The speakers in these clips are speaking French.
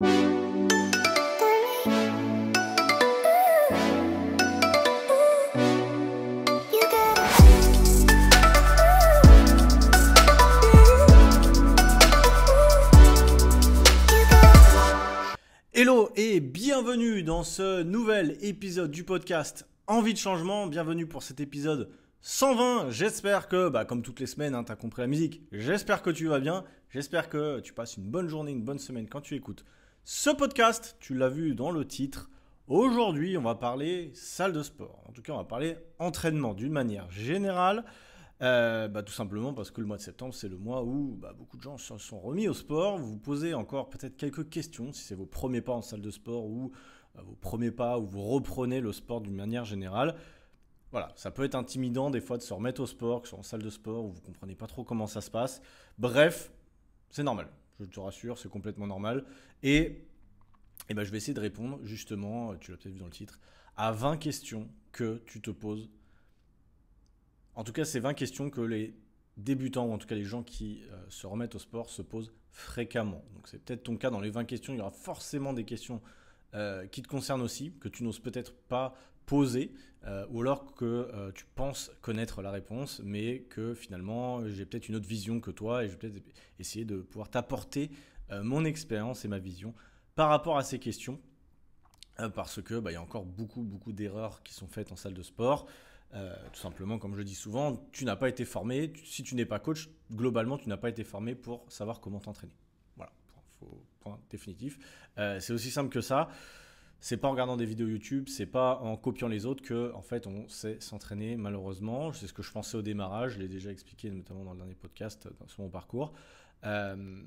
Hello et bienvenue dans ce nouvel épisode du podcast Envie de changement. Bienvenue pour cet épisode 120. J'espère que, bah, comme toutes les semaines, hein, tu as compris la musique. J'espère que tu vas bien. J'espère que tu passes une bonne journée, une bonne semaine quand tu écoutes ce podcast. Tu l'as vu dans le titre. Aujourd'hui, on va parler salle de sport. En tout cas, on va parler entraînement d'une manière générale. Euh, bah, tout simplement parce que le mois de septembre, c'est le mois où bah, beaucoup de gens se sont remis au sport. Vous vous posez encore peut-être quelques questions, si c'est vos premiers pas en salle de sport ou euh, vos premiers pas où vous reprenez le sport d'une manière générale. Voilà, ça peut être intimidant des fois de se remettre au sport, que ce soit en salle de sport où vous ne comprenez pas trop comment ça se passe. Bref, c'est normal, je te rassure, c'est complètement normal. Et, et ben, je vais essayer de répondre justement, tu l'as peut-être vu dans le titre, à 20 questions que tu te poses en tout cas, c'est 20 questions que les débutants, ou en tout cas les gens qui euh, se remettent au sport, se posent fréquemment. Donc c'est peut-être ton cas dans les 20 questions, il y aura forcément des questions euh, qui te concernent aussi, que tu n'oses peut-être pas poser, euh, ou alors que tu penses connaître la réponse, mais que finalement j'ai peut-être une autre vision que toi, et je vais peut-être essayer de pouvoir t'apporter mon expérience et ma vision par rapport à ces questions, parce que bah, il y a encore beaucoup, beaucoup d'erreurs qui sont faites en salle de sport. Euh, tout simplement, comme je dis souvent, tu n'as pas été formé. si tu n'es pas coach, globalement, tu n'as pas été formé pour savoir comment t'entraîner. Voilà, point définitif. Euh, c'est aussi simple que ça. C'est pas en regardant des vidéos YouTube, c'est pas en copiant les autres que, en fait, on sait s'entraîner. Malheureusement, c'est ce que je pensais au démarrage. Je l'ai déjà expliqué, notamment dans le dernier podcast, sur mon parcours. Euh,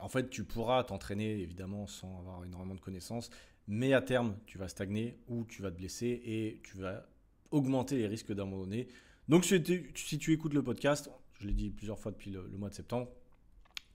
en fait, tu pourras t'entraîner évidemment sans avoir énormément de connaissances, mais à terme, tu vas stagner ou tu vas te blesser et tu vas augmenter les risques d'abandonner. Donc si tu, si tu, écoutes le podcast, je l'ai dit plusieurs fois depuis le, mois de septembre,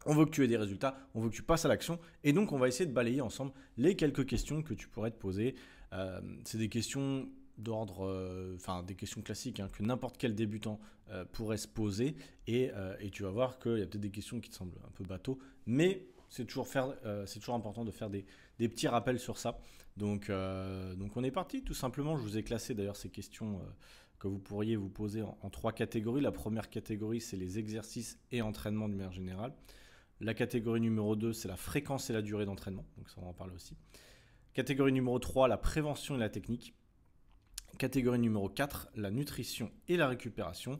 on veut que tu aies des résultats, on veut que tu passes à l'action. Et donc on va essayer de balayer ensemble les quelques questions que tu pourrais te poser. Euh, c'est des questions d'ordre, euh, enfin des questions classiques hein, que n'importe quel débutant euh, pourrait se poser. Et, et tu vas voir qu'il y a peut-être des questions qui te semblent un peu bateau, mais c'est toujours, faire, c'est toujours important de faire des, des petits rappels sur ça. Donc, euh, donc on est parti, tout simplement. Je vous ai classé d'ailleurs ces questions euh, que vous pourriez vous poser en, trois catégories. La première catégorie, c'est les exercices et entraînement de manière générale. La catégorie numéro 2, c'est la fréquence et la durée d'entraînement. Donc ça, on en parler aussi. Catégorie numéro 3, la prévention et la technique. Catégorie numéro 4, la nutrition et la récupération.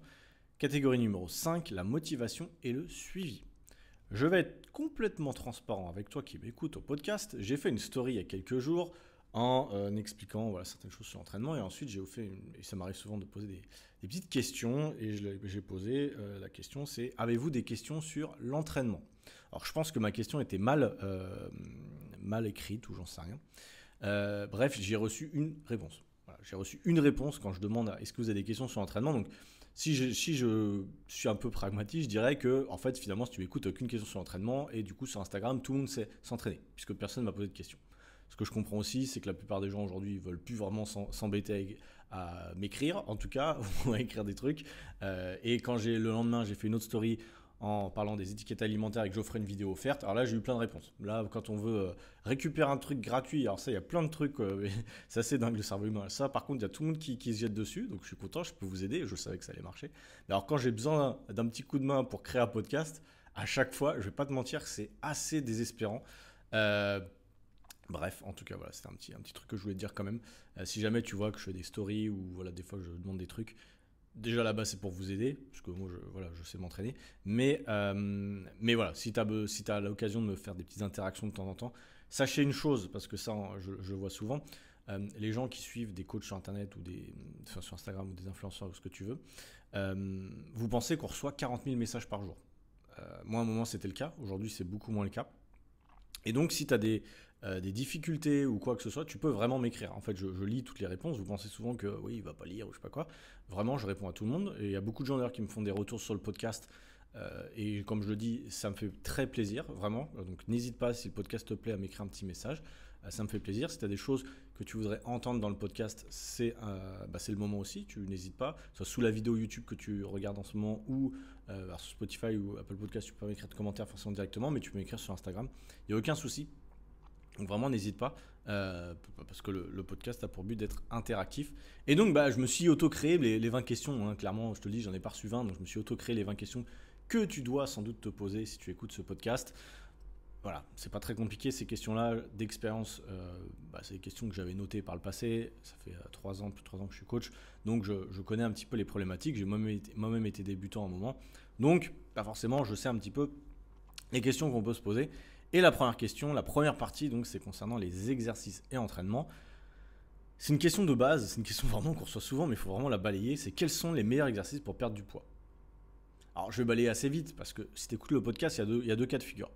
Catégorie numéro 5, la motivation et le suivi. Je vais être complètement transparent avec toi qui m'écoute au podcast. J'ai fait une story il y a quelques jours en euh, expliquant certaines choses sur l'entraînement et ensuite j'ai fait, et ça m'arrive souvent de poser des, petites questions et j'ai posé euh, la question c'est avez-vous des questions sur l'entraînement? Alors je pense que ma question était mal, euh, mal écrite ou j'en sais rien. bref, j'ai reçu une réponse. J'ai reçu une réponse quand je demande est-ce que vous avez des questions sur l'entraînement? Donc si je, si je suis un peu pragmatique, je dirais que, en fait, finalement, si tu écoutes aucune question sur l'entraînement, et du coup, sur Instagram, tout le monde sait s'entraîner, puisque personne ne m'a posé de questions. Ce que je comprends aussi, c'est que la plupart des gens aujourd'hui veulent plus vraiment s'embêter à, m'écrire, en tout cas, ou à écrire des trucs. Euh, et quand j'ai le lendemain, j'ai fait une autre story en parlant des étiquettes alimentaires et que j'offrais une vidéo offerte. Alors là, j'ai eu plein de réponses. Là, quand on veut euh, récupérer un truc gratuit, alors ça, il y a plein de trucs, euh, c'est assez dingue le cerveau humain. Ça, par contre, il y a tout le monde qui, se jette dessus, donc je suis content, je peux vous aider, je savais que ça allait marcher. alors quand j'ai besoin d'un petit coup de main pour créer un podcast, à chaque fois, je vais pas te mentir, c'est assez désespérant. Euh, bref, en tout cas, voilà, c'était un petit, un petit truc que je voulais te dire quand même. si jamais tu vois que je fais des stories ou voilà, des fois je demande des trucs, déjà là-bas c'est pour vous aider, parce que moi je, voilà, je sais m'entraîner. Mais, euh, mais voilà, si tu as, si as l'occasion de me faire des petites interactions de temps en temps, sachez une chose, parce que ça je, vois souvent, euh, les gens qui suivent des coachs sur Internet ou des, sur Instagram ou des influenceurs ou ce que tu veux, euh, vous pensez qu'on reçoit 40 000 messages par jour. moi à un moment c'était le cas, aujourd'hui c'est beaucoup moins le cas. Et donc si tu as des, euh, des difficultés ou quoi que ce soit, tu peux vraiment m'écrire. En fait, je, lis toutes les réponses. Vous pensez souvent que oui, il va pas lire ou je sais pas quoi. Vraiment, je réponds à tout le monde. Et il y a beaucoup de gens d'ailleurs qui me font des retours sur le podcast. Euh, et comme je le dis, ça me fait très plaisir, vraiment. Donc n'hésite pas, si le podcast te plaît, à m'écrire un petit message. Euh, ça me fait plaisir. Si tu as des choses que tu voudrais entendre dans le podcast, c'est bah, le moment aussi. Tu n'hésites pas. Soit sous la vidéo YouTube que tu regardes en ce moment ou sur Spotify ou Apple Podcast, tu peux m'écrire des commentaires forcément directement, mais tu peux m'écrire sur Instagram. Il n'y a aucun souci. Donc vraiment, n'hésite pas. Euh, parce que le, podcast a pour but d'être interactif. Et donc, bah, je me suis auto-créé les, 20 questions. Hein. clairement, je te le dis, j'en ai pas reçu 20. Donc, je me suis auto-créé les 20 questions que tu dois sans doute te poser si tu écoutes ce podcast. Voilà, c'est pas très compliqué ces questions-là d'expérience. Euh, bah, c'est des questions que j'avais notées par le passé. Ça fait 3 euh, ans, plus de 3 ans que je suis coach. Donc, je, connais un petit peu les problématiques. J'ai moi-même été, débutant à un moment. Donc, pas forcément, je sais un petit peu les questions qu'on peut se poser. Et la première question, la première partie, donc, c'est concernant les exercices et entraînements. C'est une question de base, c'est une question vraiment qu'on reçoit souvent, mais il faut vraiment la balayer. C'est quels sont les meilleurs exercices pour perdre du poids? Alors, je vais balayer assez vite parce que si tu écoutes le podcast, il y a deux cas de figure.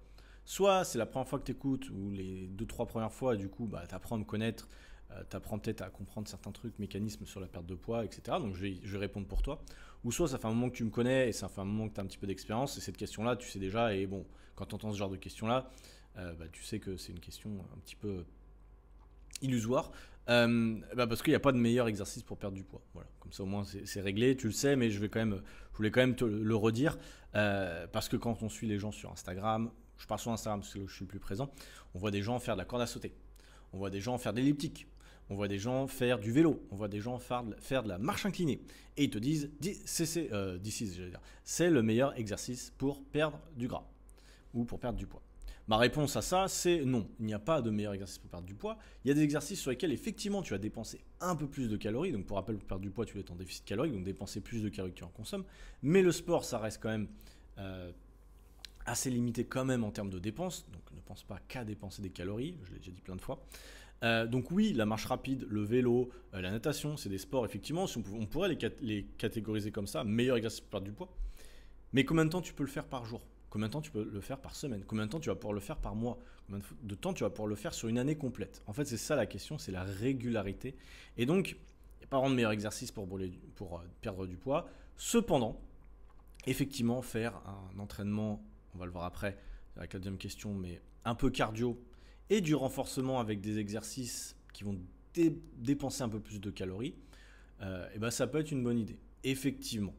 Soit c'est la première fois que tu écoutes, ou les deux, trois premières fois, du coup, bah, tu apprends à me connaître, euh, tu apprends peut-être à comprendre certains trucs, mécanismes sur la perte de poids, etc. Donc je vais, je vais, répondre pour toi. Ou soit ça fait un moment que tu me connais et ça fait un moment que tu as un petit peu d'expérience, et cette question-là, tu sais déjà, et bon, quand tu entends ce genre de questions-là, euh, bah, tu sais que c'est une question un petit peu illusoire. Euh, bah, parce qu'il n'y a pas de meilleur exercice pour perdre du poids. Voilà, comme ça au moins c'est réglé, tu le sais, mais je vais quand même, je voulais quand même te le redire euh, parce que quand on suit les gens sur Instagram, je parle sur Instagram parce que je suis le plus présent, on voit des gens faire de la corde à sauter, on voit des gens faire de l'elliptique, on voit des gens faire du vélo, on voit des gens faire de, la marche inclinée et ils te disent, c'est le meilleur exercice pour perdre du gras ou pour perdre du poids. Ma réponse à ça, c'est non. Il n'y a pas de meilleur exercice pour perdre du poids. Il y a des exercices sur lesquels effectivement tu vas dépenser un peu plus de calories. Donc pour rappel, pour perdre du poids, tu es en déficit calorique, donc dépenser plus de calories que tu en consommes. Mais le sport, ça reste quand même euh, assez limité quand même en termes de dépenses. Donc ne pense pas qu'à dépenser des calories. Je l'ai déjà dit plein de fois. Euh, donc oui, la marche rapide, le vélo, euh, la natation, c'est des sports effectivement. on, pourrait les, catégoriser comme ça, meilleur exercice pour perdre du poids. Mais combien de temps tu peux le faire par jour? Combien de temps tu peux le faire par semaine? Combien de temps tu vas pouvoir le faire par mois? Combien de temps tu vas pouvoir le faire sur une année complète? En fait, c'est ça la question, c'est la régularité. Et donc, il n'y a pas vraiment de meilleur exercice pour, pour euh, perdre du poids. Cependant, effectivement, faire un entraînement, on va le voir après, la deuxième question, mais un peu cardio et du renforcement avec des exercices qui vont dépenser un peu plus de calories, et euh, eh ben ça peut être une bonne idée. Effectivement,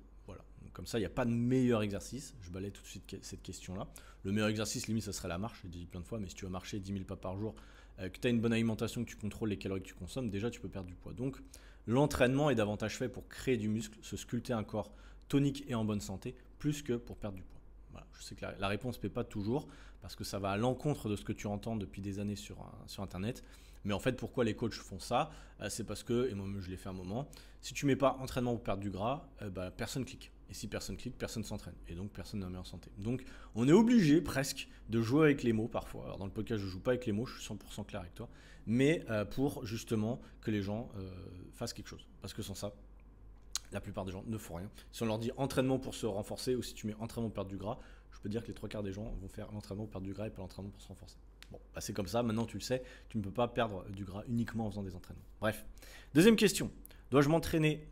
comme ça, il n'y a pas de meilleur exercice. Je balaye tout de suite cette question-là. Le meilleur exercice, limite, ça serait la marche. J'ai dit plein de fois, mais si tu vas marcher 10 000 pas par jour, euh, que tu as une bonne alimentation, que tu contrôles les calories que tu consommes, déjà, tu peux perdre du poids. Donc, l'entraînement est davantage fait pour créer du muscle, se sculpter un corps tonique et en bonne santé, plus que pour perdre du poids. Je sais que la, réponse ne paie pas toujours, parce que ça va à l'encontre de ce que tu entends depuis des années sur, Internet. Mais en fait, pourquoi les coachs font ça euh, C'est parce que, et moi je l'ai fait un moment, si tu mets pas entraînement pour perdre du gras, euh, bah, personne clique. Et si personne clique, personne s'entraîne. Et donc personne n'est en santé. Donc on est obligé presque de jouer avec les mots parfois. Alors dans le podcast, je ne joue pas avec les mots, je suis 100% clair avec toi. Mais euh, pour justement que les gens fassent quelque chose. Parce que sans ça, la plupart des gens ne font rien. Si on leur dit entraînement pour se renforcer ou si tu mets entraînement pour perdre du gras, je peux dire que les trois quarts des gens vont faire l'entraînement pour perdre du gras et pas l'entraînement pour se renforcer. Bon, bah, c'est comme ça, maintenant tu le sais, tu ne peux pas perdre du gras uniquement en faisant des entraînements. Bref. Deuxième question, dois-je m'entraîner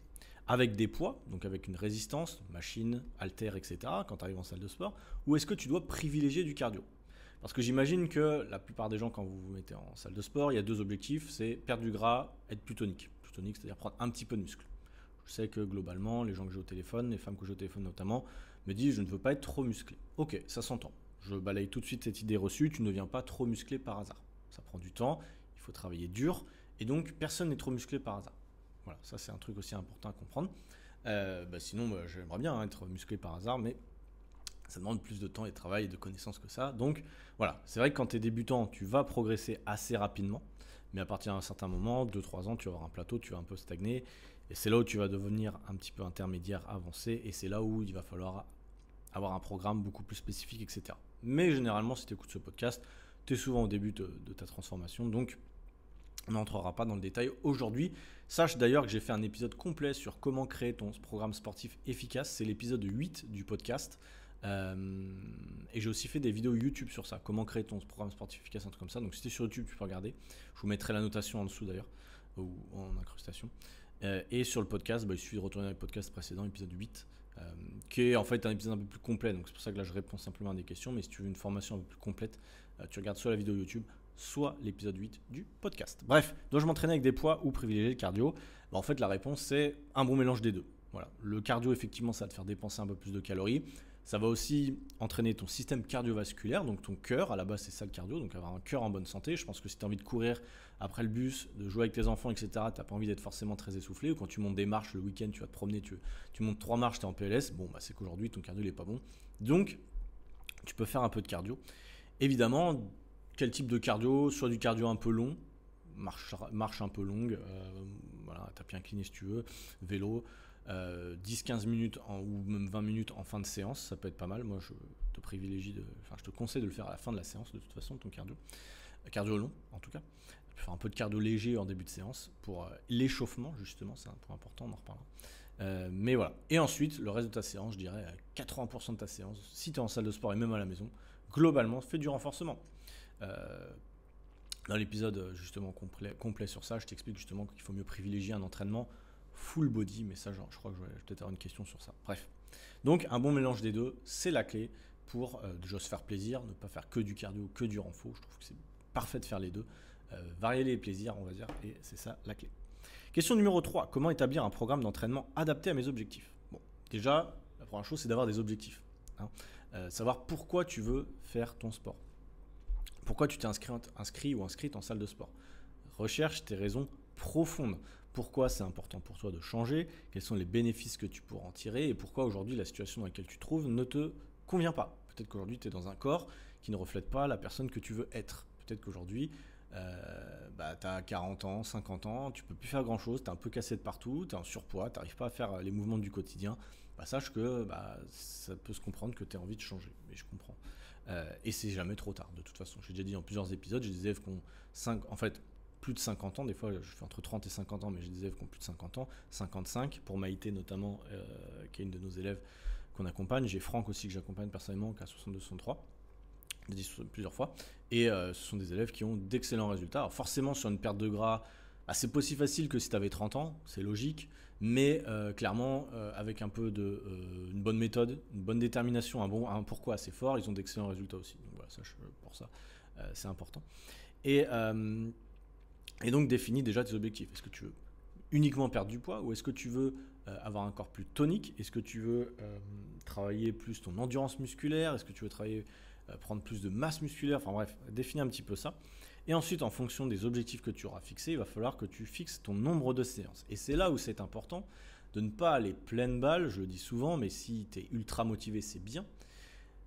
avec des poids, donc avec une résistance, machine, halter, etc., quand tu arrives en salle de sport, ou est-ce que tu dois privilégier du cardio? Parce que j'imagine que la plupart des gens, quand vous vous mettez en salle de sport, il y a deux objectifs, c'est perdre du gras, être plus tonique. Plus tonique, c'est-à-dire prendre un petit peu de muscle. Je sais que globalement, les gens que j'ai au téléphone, les femmes que j'ai au téléphone notamment, me disent je ne veux pas être trop musclé. Ok, ça s'entend. Je balaye tout de suite cette idée reçue, tu ne deviens pas trop musclé par hasard. Ça prend du temps, il faut travailler dur, et donc personne n'est trop musclé par hasard. Voilà, ça c'est un truc aussi important à comprendre. Euh, bah, sinon, bah, j'aimerais bien être musclé par hasard, mais ça demande plus de temps et de travail et de connaissances que ça. Donc voilà, c'est vrai que quand tu es débutant, tu vas progresser assez rapidement, mais à partir d'un certain moment, 2-3 ans, tu vas avoir un plateau, tu vas un peu stagner, et c'est là où tu vas devenir un petit peu intermédiaire, avancé, et c'est là où il va falloir avoir un programme beaucoup plus spécifique, etc. Mais généralement, si tu écoutes ce podcast, tu es souvent au début de, ta transformation, donc on n'entrera pas dans le détail aujourd'hui. Sache d'ailleurs que j'ai fait un épisode complet sur comment créer ton programme sportif efficace. C'est l'épisode 8 du podcast. Euh, et j'ai aussi fait des vidéos YouTube sur ça. Comment créer ton programme sportif efficace, un truc comme ça. Donc si tu es sur YouTube, tu peux regarder. Je vous mettrai la notation en dessous d'ailleurs, ou en incrustation. Euh, et sur le podcast, bah, il suffit de retourner dans le podcast précédent, épisode 8, euh, qui est en fait un épisode un peu plus complet. Donc c'est pour ça que là je réponds simplement à des questions. Mais si tu veux une formation un peu plus complète, euh, tu regardes soit la vidéo YouTube, soit l'épisode 8 du podcast. Bref, dois-je m'entraîner avec des poids ou privilégier le cardio bah, En fait, la réponse c'est un bon mélange des deux. Voilà. Le cardio, effectivement, ça va te faire dépenser un peu plus de calories. Ça va aussi entraîner ton système cardiovasculaire, donc ton cœur. À la base, c'est ça le cardio, donc avoir un cœur en bonne santé. Je pense que si tu as envie de courir après le bus, de jouer avec tes enfants, etc., tu n'as pas envie d'être forcément très essoufflé. Ou quand tu montes des marches le week-end, tu vas te promener, tu, montes trois marches, tu es en PLS. Bon, bah, c'est qu'aujourd'hui, ton cardio n'est pas bon. Donc, tu peux faire un peu de cardio. Évidemment, quel type de cardio? Soit du cardio un peu long, marche, marche un peu longue, euh, voilà, tapis incliné si tu veux, vélo, 10-15 euh, minutes ou même 20 minutes en fin de séance, ça peut être pas mal. Moi, je te privilégie, enfin, je te conseille de le faire à la fin de la séance, de toute façon, ton cardio. Euh, cardio long, en tout cas. Faire un peu de cardio léger en début de séance pour l'échauffement, justement, c'est un point important, on en reparlera. mais voilà. Et ensuite, le reste de ta séance, je dirais 80% de ta séance, si tu es en salle de sport et même à la maison, globalement, fais du renforcement. dans l'épisode justement complet, complet sur ça, je t'explique justement qu'il faut mieux privilégier un entraînement full body, mais ça, je crois que je vais peut-être avoir une question sur ça. Bref. Donc, un bon mélange des deux, c'est la clé pour euh, se faire plaisir, ne pas faire que du cardio, que du renfort. Je trouve que c'est parfait de faire les deux. Euh, varier les plaisirs, on va dire, et c'est ça la clé. Question numéro 3. Comment établir un programme d'entraînement adapté à mes objectifs? Bon, déjà, la première chose, c'est d'avoir des objectifs. Hein. Euh, savoir pourquoi tu veux faire ton sport. Pourquoi tu t'es inscrit, inscrit ou inscrite en salle de sport? Recherche tes raisons profondes pourquoi c'est important pour toi de changer, quels sont les bénéfices que tu pourras en tirer et pourquoi aujourd'hui la situation dans laquelle tu te trouves ne te convient pas. Peut-être qu'aujourd'hui tu es dans un corps qui ne reflète pas la personne que tu veux être. Peut-être qu'aujourd'hui euh, bah, tu as 40 ans, 50 ans, tu peux plus faire grand chose, tu es un peu cassé de partout, tu es en surpoids, tu n'arrives pas à faire les mouvements du quotidien. Bah, sache que bah, ça peut se comprendre que tu as envie de changer. Mais je comprends. Euh, et c'est jamais trop tard, de toute façon. J'ai déjà dit dans plusieurs épisodes, j'ai des élèves qui ont 5, en fait, plus de 50 ans, des fois je fais entre 30 et 50 ans, mais j'ai des élèves qui ont plus de 50 ans, 55, pour Maïté notamment, euh, qui est une de nos élèves qu'on accompagne, j'ai Franck aussi que j'accompagne personnellement, qui a 62-63, dit plusieurs fois, et euh, ce sont des élèves qui ont d'excellents résultats. Alors forcément sur une perte de gras, bah, c'est aussi facile que si tu avais 30 ans, c'est logique, mais euh, clairement, avec un peu de une bonne méthode, une bonne détermination, un bon un pourquoi assez fort, ils ont d'excellents résultats aussi. Donc voilà, ça, pour ça, c'est important. Et et donc définis déjà tes objectifs. Est-ce que tu veux uniquement perdre du poids ou est-ce que tu veux euh, avoir un corps plus tonique? Est-ce que tu veux euh, travailler plus ton endurance musculaire? Est-ce que tu veux travailler, euh, prendre plus de masse musculaire? Enfin bref, définis un petit peu ça. Et ensuite, en fonction des objectifs que tu auras fixés, il va falloir que tu fixes ton nombre de séances. Et c'est là où c'est important de ne pas aller pleine balle, je le dis souvent, mais si tu es ultra motivé, c'est bien.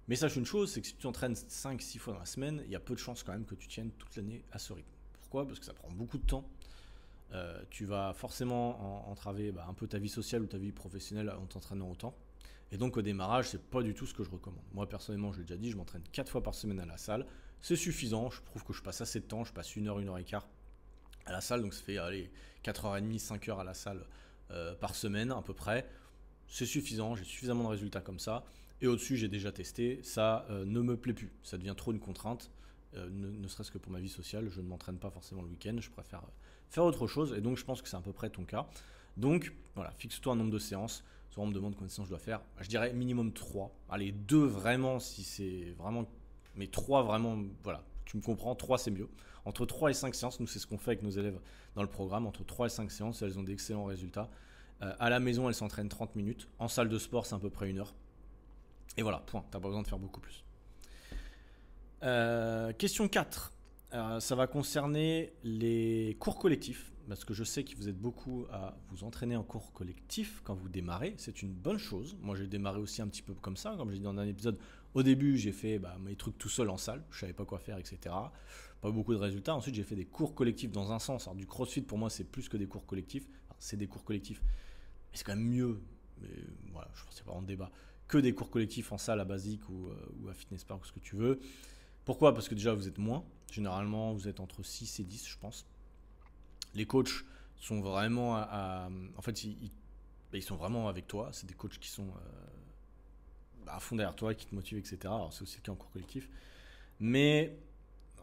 Mais sache une chose, c'est que si tu t'entraînes 5-6 fois dans la semaine, il y a peu de chances quand même que tu tiennes toute l'année à ce rythme. Pourquoi? Parce que ça prend beaucoup de temps. Euh, tu vas forcément entraver bah, un peu ta vie sociale ou ta vie professionnelle en t'entraînant autant. Et donc au démarrage, c'est pas du tout ce que je recommande. Moi personnellement, je l'ai déjà dit, je m'entraîne 4 fois par semaine à la salle. C'est suffisant, je trouve que je passe assez de temps, je passe une heure, une heure et quart à la salle, donc ça fait allez, 4h30, 5 heures à la salle euh, par semaine à peu près. C'est suffisant, j'ai suffisamment de résultats comme ça. Et au-dessus, j'ai déjà testé, ça euh, ne me plaît plus, ça devient trop une contrainte. Euh, ne, serait-ce que pour ma vie sociale, je ne m'entraîne pas forcément le week-end, je préfère euh, faire autre chose, et donc je pense que c'est à peu près ton cas. Donc voilà, fixe-toi un nombre de séances. Souvent on me demande combien de séances je dois faire. Je dirais minimum 3. Allez, 2 vraiment si c'est vraiment. Mais 3 vraiment, voilà, tu me comprends, 3 c'est mieux. Entre 3 et 5 séances, nous c'est ce qu'on fait avec nos élèves dans le programme. Entre 3 et 5 séances, elles ont d'excellents résultats. Euh, à la maison, elles s'entraînent 30 minutes. En salle de sport, c'est à peu près une heure. Et voilà, point. T'as pas besoin de faire beaucoup plus. Euh, question 4. Euh, ça va concerner les cours collectifs, parce que je sais que vous êtes beaucoup à vous entraîner en cours collectif quand vous démarrez. C'est une bonne chose. Moi, j'ai démarré aussi un petit peu comme ça, comme j'ai dit dans un épisode. Au début, j'ai fait bah, mes trucs tout seul en salle, je savais pas quoi faire, etc. Pas beaucoup de résultats. Ensuite, j'ai fait des cours collectifs dans un sens. Du crossfit, pour moi, c'est plus que des cours collectifs. C'est des cours collectifs, mais c'est quand même mieux. Mais voilà, je c'est pas en débat. Que des cours collectifs en salle à basique ou, euh, ou à fitness park ou ce que tu veux. Pourquoi? Parce que déjà, vous êtes moins. Généralement, vous êtes entre 6 et 10, je pense. Les coachs sont vraiment en fait, ils, ils, sont vraiment avec toi. C'est des coachs qui sont euh, à fond derrière toi, qui te motivent, etc. Alors, c'est aussi le cas en cours collectif. Mais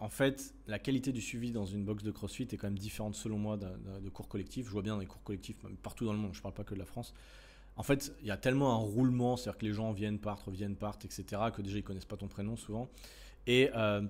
en fait, la qualité du suivi dans une box de CrossFit est quand même différente selon moi de, cours collectifs. Je vois bien dans les cours collectifs, partout dans le monde, je ne parle pas que de la France. En fait, il y a tellement un roulement, c'est-à-dire que les gens viennent, partent, reviennent, partent, etc., que déjà ils connaissent pas ton prénom souvent. Et, euh,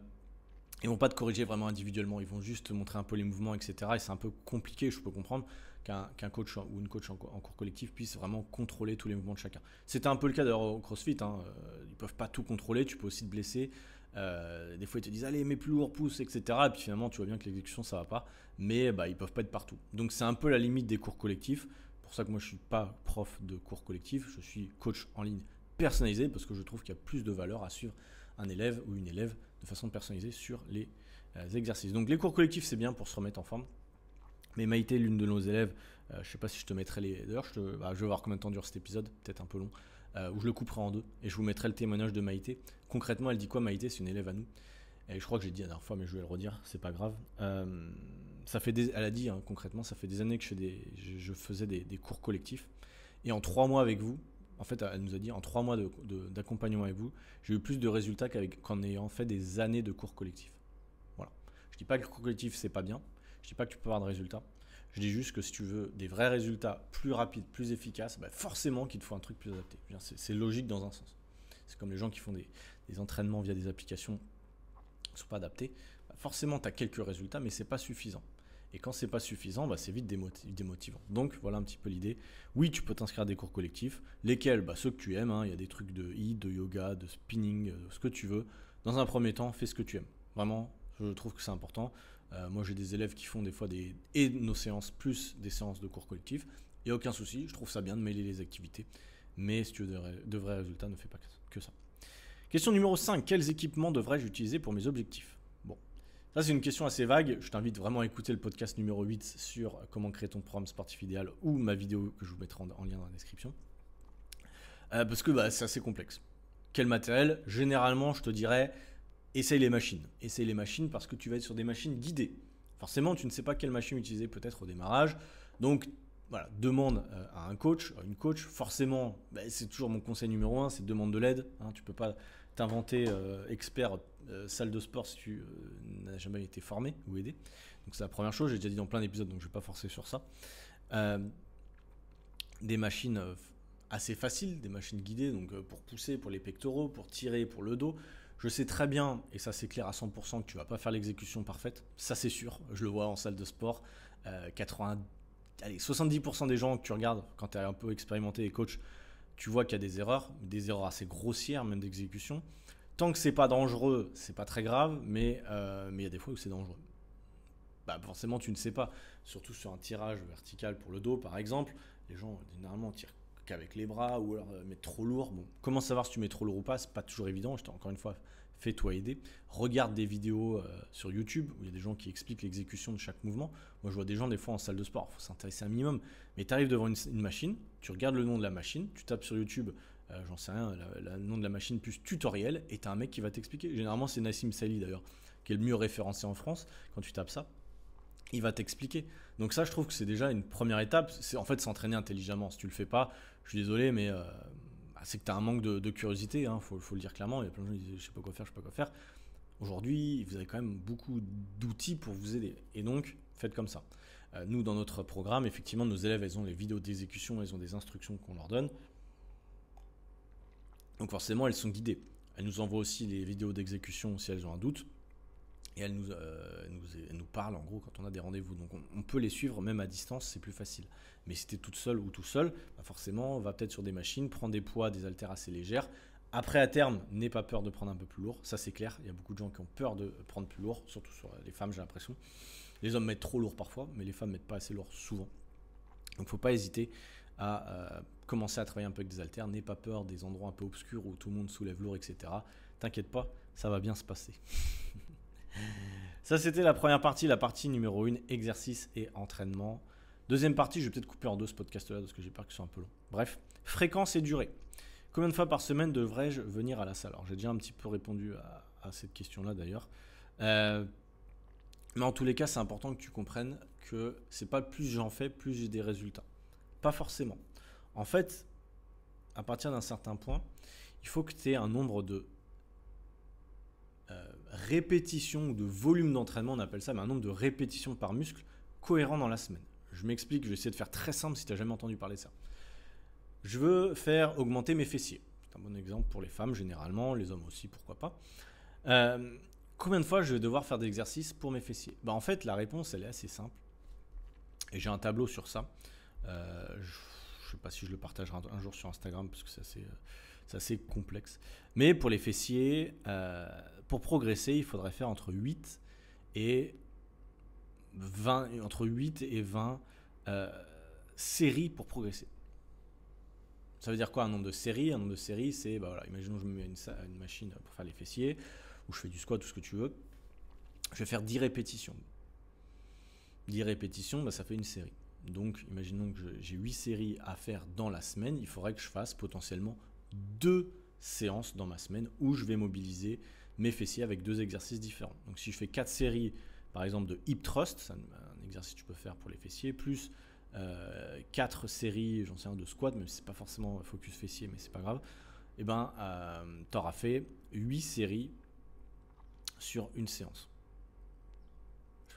Ils vont pas te corriger vraiment individuellement, ils vont juste te montrer un peu les mouvements, etc. Et c'est un peu compliqué, je peux comprendre, qu'un coach ou une coach en, cours collectif puisse vraiment contrôler tous les mouvements de chacun. C'était un peu le cas d'ailleurs au CrossFit, hein. Euh, ils peuvent pas tout contrôler, tu peux aussi te blesser. Euh, des fois, ils te disent allez, mets plus lourd, pousse, etc. Et puis finalement, tu vois bien que l'exécution, ça va pas. Mais bah, ils peuvent pas être partout. Donc, c'est un peu la limite des cours collectifs. pour ça que moi, je suis pas prof de cours collectifs. Je suis coach en ligne personnalisé parce que je trouve qu'il y a plus de valeur à suivre un élève ou une élève de façon personnalisée sur les euh, exercices. Donc, les cours collectifs, c'est bien pour se remettre en forme. Mais Maïté, l'une de nos élèves, je euh, je sais pas si je te mettrai les. D'ailleurs, je, bah, vais voir combien de temps dure cet épisode, peut-être un peu long. Euh, où je le couperai en deux et je vous mettrai le témoignage de Maïté. Concrètement, elle dit quoi Maïté? C'est une élève à nous. Et je crois que j'ai dit la dernière fois, mais je vais le redire, c'est pas grave. Euh, ça fait elle a dit hein, concrètement, ça fait des années que des, je, faisais des, cours collectifs. Et en trois mois avec vous, en fait, elle nous a dit en trois mois d'accompagnement avec vous, j'ai eu plus de résultats qu'en ayant fait des années de cours collectifs. Voilà. Je dis pas que le cours collectif c'est pas bien. Je dis pas que tu peux avoir de résultats. Je dis juste que si tu veux des vrais résultats plus rapides, plus efficaces, bah, forcément qu'il te faut un truc plus adapté. C'est logique dans un sens. C'est comme les gens qui font des, entraînements via des applications qui ne sont pas adaptées. Bah, forcément, tu as quelques résultats, mais ce n'est pas suffisant. Et quand c'est pas suffisant, bah, c'est vite démotivant. Donc voilà un petit peu l'idée. Oui, tu peux t'inscrire à des cours collectifs, lesquels, bah, ceux que tu aimes. Hein. Il y a des trucs de hit, de yoga, de spinning, euh, ce que tu veux. Dans un premier temps, fais ce que tu aimes. Vraiment, je trouve que c'est important. Euh, moi, j'ai des élèves qui font des fois des, et nos séances plus des séances de cours collectifs. A aucun souci, je trouve ça bien de mêler les activités. Mais si tu veux de, vrais résultats, ne fais pas que ça. Question numéro 5. Quels équipements devrais-je utiliser pour mes objectifs? Ça c'est une question assez vague. Je t'invite vraiment à écouter le podcast numéro 8 sur comment créer ton programme sportif idéal ou ma vidéo que je vous mettrai en, lien dans la description. Euh, parce que bah, c'est assez complexe. Quel matériel? Généralement, je te dirais essaye les machines. Essaye les machines parce que tu vas être sur des machines guidées. Forcément, tu ne sais pas quelle machine utiliser peut-être au démarrage. Donc, voilà, demande euh, à un coach, à une coach. Forcément, bah, c'est toujours mon conseil numéro un, c'est demande de l'aide. Hein. Tu ne peux pas t'inventer euh, expert euh, salle de sport si tu n'as jamais été formé ou aidé. Donc c'est la première chose, j'ai déjà dit dans plein d'épisodes, donc je ne vais pas forcer sur ça. des machines assez faciles, des machines guidées, donc pour pousser, pour les pectoraux, pour tirer, pour le dos. Je sais très bien, et ça c'est clair à 100%, que tu vas pas faire l'exécution parfaite. Ça c'est sûr. Je le vois en salle de sport. 80, euh, allez, 70% des gens que tu regardes quand tu es un peu expérimenté et coach, tu vois qu'il y a des erreurs, des erreurs assez grossières même d'exécution. Tant que c'est pas dangereux, c'est pas très grave, mais euh, il y a des fois où c'est dangereux. Bah forcément tu ne sais pas, surtout sur un tirage vertical pour le dos par exemple, les gens généralement tirent qu'avec les bras ou alors euh, mettre trop lourd. Comment savoir si tu mets trop lourd ou pas C'est pas toujours évident. Je encore une fois, fais-toi aider. Regarde des vidéos euh, sur YouTube où il y a des gens qui expliquent l'exécution de chaque mouvement. Moi, je vois des gens des fois en salle de sport. Il faut s'intéresser un minimum. Mais tu arrives devant une, machine, tu regardes le nom de la machine, tu tapes sur YouTube. Euh, j'en sais rien, le nom de la machine plus tutoriel, et tu as un mec qui va t'expliquer. Généralement, c'est Nassim Sali d'ailleurs, qui est le mieux référencé en France. Quand tu tapes ça, il va t'expliquer. Donc ça, je trouve que c'est déjà une première étape. C'est en fait s'entraîner intelligemment. Si tu le fais pas, je suis désolé, mais euh, bah, c'est que tu as un manque de, curiosité. Il hein, faut, le dire clairement. Il y a plein de gens qui disent je sais pas quoi faire, je sais pas quoi faire. Aujourd'hui, vous avez quand même beaucoup d'outils pour vous aider. Et donc, faites comme ça. Euh, nous, dans notre programme, effectivement, nos élèves, elles ont les vidéos d'exécution, elles ont des instructions qu'on leur donne. Donc forcément, elles sont guidées. Elles nous envoient aussi les vidéos d'exécution si elles ont un doute et elle nous, euh, nous, nous, parle en gros quand on a des rendez-vous. Donc on, peut les suivre même à distance, c'est plus facile. Mais si tu es toute seule ou tout seul, bah forcément, on va peut-être sur des machines, prendre des poids, des haltères assez légères. Après, à terme, n'aie pas peur de prendre un peu plus lourd. Ça, c'est clair. Il y a beaucoup de gens qui ont peur de prendre plus lourd, surtout sur les femmes, j'ai l'impression. Les hommes mettent trop lourd parfois, mais les femmes mettent pas assez lourd souvent. Donc, faut pas hésiter à euh, commencer à travailler un peu avec des haltères. N'aie pas peur des endroits un peu obscurs où tout le monde soulève lourd, etc. T'inquiète pas, ça va bien se passer. Ça, c'était la première partie, la partie numéro 1, exercice et entraînement. Deuxième partie, je vais peut-être couper en deux ce podcast-là parce que j'ai peur que ce soit un peu long. Bref, fréquence et durée. Combien de fois par semaine devrais-je venir à la salle? Alors, j'ai déjà un petit peu répondu à, cette question-là d'ailleurs. Euh, mais en tous les cas, c'est important que tu comprennes que c'est pas plus j'en fais, plus j'ai des résultats. Pas forcément. En fait, à partir d'un certain point, il faut que tu aies un nombre de répétitions ou de volume d'entraînement, on appelle ça, mais un nombre de répétitions par muscle cohérent dans la semaine. Je m'explique, je vais essayer de faire très simple si tu n'as jamais entendu parler de ça. Je veux faire augmenter mes fessiers. C'est un bon exemple pour les femmes généralement, les hommes aussi, pourquoi pas. Euh, combien de fois je vais devoir faire des exercices pour mes fessiers? Bah, En fait, la réponse, elle est assez simple. Et j'ai un tableau sur ça. Euh, je ne sais pas si je le partagerai un, jour sur Instagram parce que c'est assez, assez, complexe. Mais pour les fessiers, euh, pour progresser, il faudrait faire entre 8 et 20, entre 8 et 20 euh, séries pour progresser. Ça veut dire quoi un nombre de séries? Un nombre de séries, c'est, bah voilà, imaginons que je me mets une, une, machine pour faire les fessiers, ou je fais du squat, tout ce que tu veux. Je vais faire 10 répétitions. 10 répétitions, bah, ça fait une série. Donc, imaginons que j'ai 8 séries à faire dans la semaine, il faudrait que je fasse potentiellement 2 séances dans ma semaine où je vais mobiliser mes fessiers avec deux exercices différents. Donc, si je fais 4 séries, par exemple, de hip thrust, c'est un, exercice que tu peux faire pour les fessiers, plus euh, 4 séries, j'en sais un, de squat, même si c'est pas forcément focus fessier, mais c'est pas grave, et eh ben, euh, tu auras fait 8 séries sur une séance.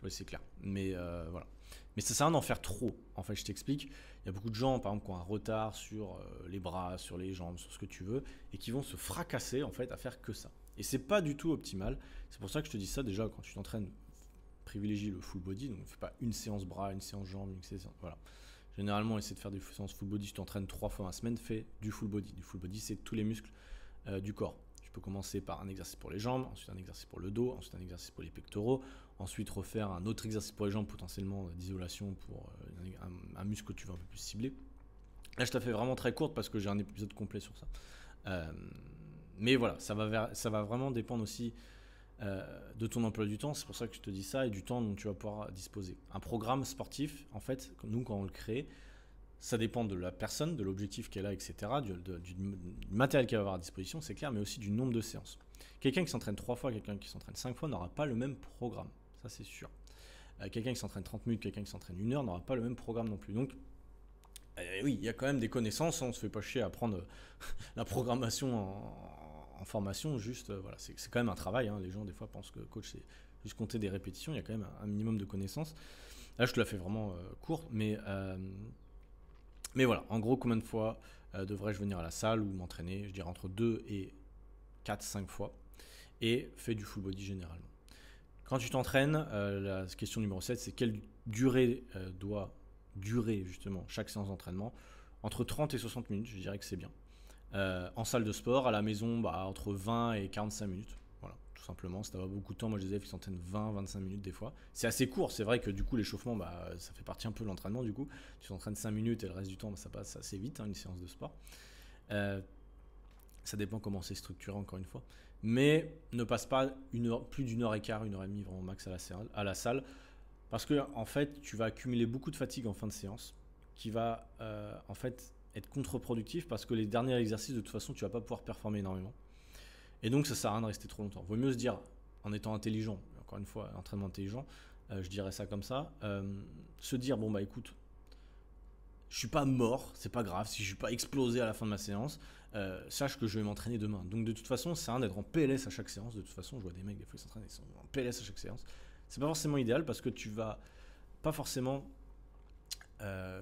Si c'est clair, mais euh, voilà. Mais ça sert à rien d'en faire trop. En fait, je t'explique. Il y a beaucoup de gens, par exemple, qui ont un retard sur euh, les bras, sur les jambes, sur ce que tu veux, et qui vont se fracasser en fait à faire que ça. Et c'est pas du tout optimal. C'est pour ça que je te dis ça déjà quand tu t'entraînes, privilégie le full body. Donc, fais pas une séance bras, une séance jambes, une séance. Voilà. Généralement, essaie de faire des séances full body. Tu t'entraînes trois fois la semaine, fais du full body. Du full body, c'est tous les muscles euh, du corps. Tu peux commencer par un exercice pour les jambes, ensuite un exercice pour le dos, ensuite un exercice pour les pectoraux, ensuite refaire un autre exercice pour les jambes potentiellement d'isolation pour euh, un, muscle que tu veux un peu plus cibler. Là, je t'ai fait vraiment très courte parce que j'ai un épisode complet sur ça. Euh, mais voilà, ça va, ça va vraiment dépendre aussi euh, de ton emploi du temps. C'est pour ça que je te dis ça et du temps dont tu vas pouvoir disposer. Un programme sportif, en fait, nous, quand on le crée, ça dépend de la personne, de l'objectif qu'elle a, etc., du, matériel qu'elle va avoir à disposition, c'est clair, mais aussi du nombre de séances. Quelqu'un qui s'entraîne trois fois, quelqu'un qui s'entraîne cinq fois n'aura pas le même programme, ça c'est sûr. Euh, quelqu'un qui s'entraîne 30 minutes, quelqu'un qui s'entraîne une heure n'aura pas le même programme non plus. Donc, euh, oui, il y a quand même des connaissances, on hein, on se fait pas chier à apprendre la programmation en, formation, juste, euh, voilà, c'est quand même un travail. Hein. Les gens, des fois, pensent que coach, c'est juste compter des répétitions, il y a quand même un, minimum de connaissances. Là, je te la fais vraiment court, mais mais voilà, en gros, combien de fois devrais-je venir à la salle ou m'entraîner? Je dirais entre 2 et 4, 5 fois. Et fais du full body généralement. Quand tu t'entraînes, euh, la question numéro 7, c'est quelle durée euh, doit durer justement chaque séance d'entraînement? Entre 30 et 60 minutes, je dirais que c'est bien. en salle de sport, à la maison, bah, entre 20 et 45 minutes tout simplement. Si tu beaucoup de temps, moi je disais qu'ils s'entraînent 20-25 minutes des fois. C'est assez court, c'est vrai que du coup l'échauffement, bah, ça fait partie un peu de l'entraînement du coup. Tu t'entraînes 5 minutes et le reste du temps, bah, ça passe assez vite, hein, une séance de sport. Euh, ça dépend comment c'est structuré encore une fois. Mais ne passe pas plus d'une heure et quart, une heure et demie vraiment max à la, salle, à la salle. Parce que en fait, tu vas accumuler beaucoup de fatigue en fin de séance qui va euh, en fait être contre-productif parce que les derniers exercices, de toute façon, tu vas pas pouvoir performer énormément. Et donc, ça sert à rien de rester trop longtemps. Vaut mieux se dire, en étant intelligent, encore une fois, entraînement intelligent, euh, je dirais ça comme ça, euh, se dire, bon, bah écoute, je suis pas mort, c'est pas grave, si je suis pas explosé à la fin de ma séance, euh, sache que je vais m'entraîner demain. Donc, de toute façon, c'est rien d'être en PLS à chaque séance. De toute façon, je vois des mecs, des fois, ils s'entraînent, ils sont en PLS à chaque séance. C'est pas forcément idéal parce que tu vas pas forcément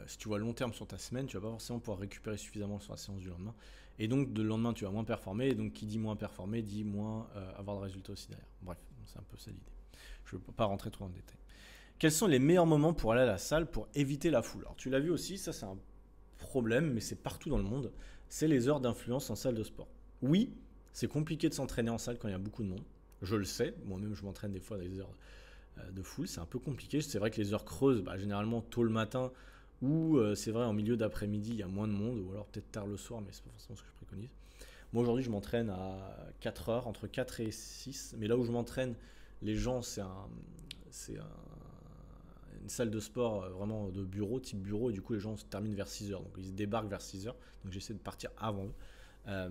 si tu vois long terme sur ta semaine, tu vas pas forcément pouvoir récupérer suffisamment sur la séance du lendemain. Et donc, de le lendemain, tu vas moins performer. Et donc, qui dit moins performer, dit moins euh, avoir de résultats aussi derrière. Bref, c'est un peu ça l'idée. Je ne peux pas rentrer trop en détail. Quels sont les meilleurs moments pour aller à la salle pour éviter la foule? Alors, tu l'as vu aussi, ça c'est un problème, mais c'est partout dans le monde. C'est les heures d'influence en salle de sport. Oui, c'est compliqué de s'entraîner en salle quand il y a beaucoup de monde. Je le sais. Moi-même, je m'entraîne des fois à des heures euh, de foule. C'est un peu compliqué. C'est vrai que les heures creuses, bah, généralement tôt le matin, ou euh, c'est vrai en milieu d'après-midi, il y a moins de monde, ou alors peut-être tard le soir, mais c'est pas forcément ce que je préconise. Moi aujourd'hui, je m'entraîne à 4 heures, entre 4 et 6, mais là où je m'entraîne, les gens, c'est un, c'est une salle de sport euh, vraiment de bureau, type bureau, et du coup les gens se terminent vers 6 heures, donc ils débarquent vers 6 heures, donc j'essaie de partir avant eux. Euh,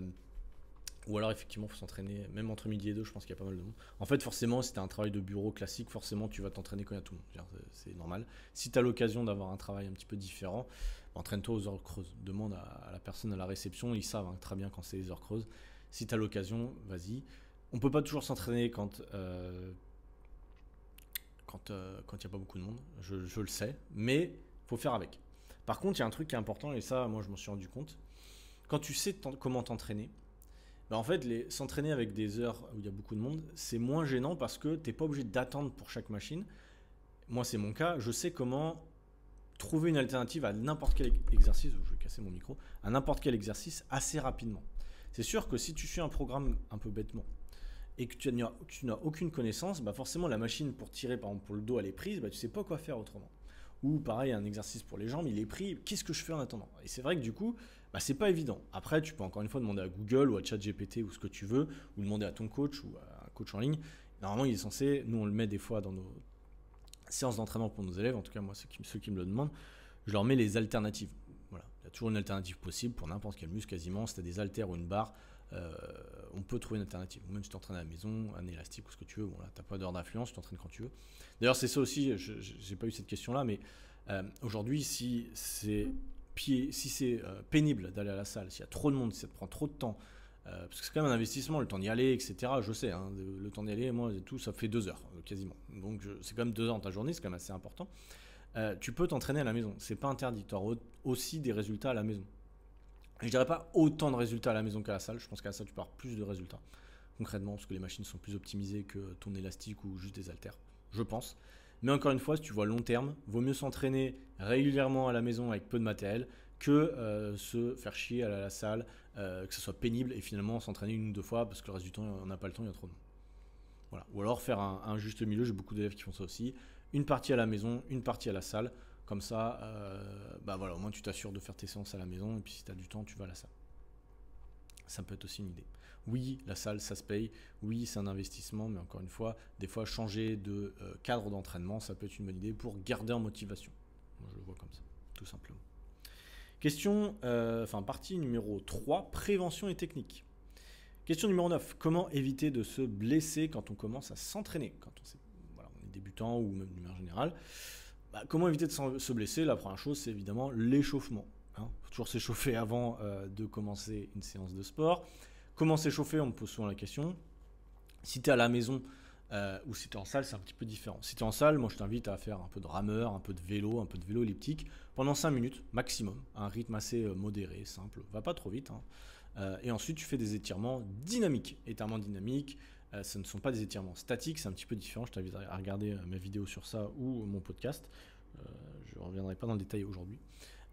ou alors, effectivement, faut s'entraîner, même entre midi et deux, je pense qu'il y a pas mal de monde. En fait, forcément, si tu as un travail de bureau classique, forcément, tu vas t'entraîner quand il y a tout le monde. C'est normal. Si tu as l'occasion d'avoir un travail un petit peu différent, entraîne-toi aux heures creuses. Demande à, la personne à la réception, ils savent hein, très bien quand c'est les heures creuses. Si tu as l'occasion, vas-y. On peut pas toujours s'entraîner quand. Euh, quand euh, il n'y a pas beaucoup de monde, je, le sais, mais faut faire avec. Par contre, il y a un truc qui est important, et ça, moi, je m'en suis rendu compte. Quand tu sais comment t'entraîner, bah, en fait, s'entraîner avec des heures où il y a beaucoup de monde, c'est moins gênant parce que tu n'es pas obligé d'attendre pour chaque machine. Moi, c'est mon cas. Je sais comment trouver une alternative à n'importe quel exercice. Je vais casser mon micro. À n'importe quel exercice assez rapidement. C'est sûr que si tu suis un programme un peu bêtement et que tu n'as aucune connaissance, bah forcément la machine pour tirer par exemple pour le dos elle est prise, bah tu sais pas quoi faire autrement. Ou pareil un exercice pour les jambes, il est pris, qu'est-ce que je fais en attendant? Et c'est vrai que du coup, bah, c'est pas évident. Après, tu peux encore une fois demander à Google ou à ChatGPT ou ce que tu veux, ou demander à ton coach ou à un coach en ligne. Normalement, il est censé, nous on le met des fois dans nos séances d'entraînement pour nos élèves, en tout cas moi ceux qui, me le demandent, je leur mets les alternatives. Voilà, il y a toujours une alternative possible pour n'importe quel muscle quasiment. Si tu as des haltères ou une barre, euh, on peut trouver une alternative. Même si tu t'entraînes à la maison, un élastique ou ce que tu veux, bon là, tu n'as pas d'heure d'influence, tu t'entraînes quand tu veux. D'ailleurs, c'est ça aussi, je n'ai pas eu cette question-là, mais euh, aujourd'hui, si c'est euh, pénible d'aller à la salle, s'il y a trop de monde, si ça te prend trop de temps, parce que c'est quand même un investissement, le temps d'y aller, etc. Je sais, hein, le temps d'y aller, moi, tout, ça fait deux heures quasiment. Donc c'est quand même deux heures dans ta journée, c'est quand même assez important. tu peux t'entraîner à la maison, c'est pas interdit. Tu auras aussi des résultats à la maison. Je dirais pas autant de résultats à la maison qu'à la salle. Je pense qu'à la salle, tu avoir plus de résultats concrètement parce que les machines sont plus optimisées que ton élastique ou juste des haltères. Je pense. Mais encore une fois, si tu vois long terme, vaut mieux s'entraîner régulièrement à la maison avec peu de matériel que euh, se faire chier à la, salle, euh, que ce soit pénible et finalement s'entraîner une ou deux fois parce que le reste du temps, on n'a pas le temps, il y a trop de monde. Voilà. Ou alors faire un, juste milieu, j'ai beaucoup d'élèves qui font ça aussi. Une partie à la maison, une partie à la salle. Comme ça, euh, bah voilà, au moins tu t'assures de faire tes séances à la maison et puis si tu as du temps, tu vas à la salle. Ça peut être aussi une idée. Oui, la salle, ça se paye. Oui, c'est un investissement, mais encore une fois, des fois, changer de euh, cadre d'entraînement, ça peut être une bonne idée pour garder en motivation. Moi, je le vois comme ça, tout simplement. Question, euh, enfin, partie numéro 3, prévention et technique. Question numéro 9, comment éviter de se blesser quand on commence à s'entraîner Quand on, est débutant ou même de manière générale? Bah, comment éviter de se blesser? La première chose, c'est évidemment l'échauffement. Il hein. faut toujours s'échauffer avant euh, de commencer une séance de sport. Comment s'échauffer? On me pose souvent la question. Si tu es à la maison euh, ou si tu es en salle, c'est un petit peu différent. Si tu es en salle, moi je t'invite à faire un peu de rameur, un peu de vélo, un peu de vélo elliptique pendant 5 minutes maximum. Un rythme assez euh, modéré, simple. Va pas trop vite. Hein. Et ensuite, tu fais des étirements dynamiques. Étirements dynamiques, ce ne sont pas des étirements statiques, c'est un petit peu différent. Je t'invite à regarder ma vidéo sur ça ou mon podcast. je ne reviendrai pas dans le détail aujourd'hui.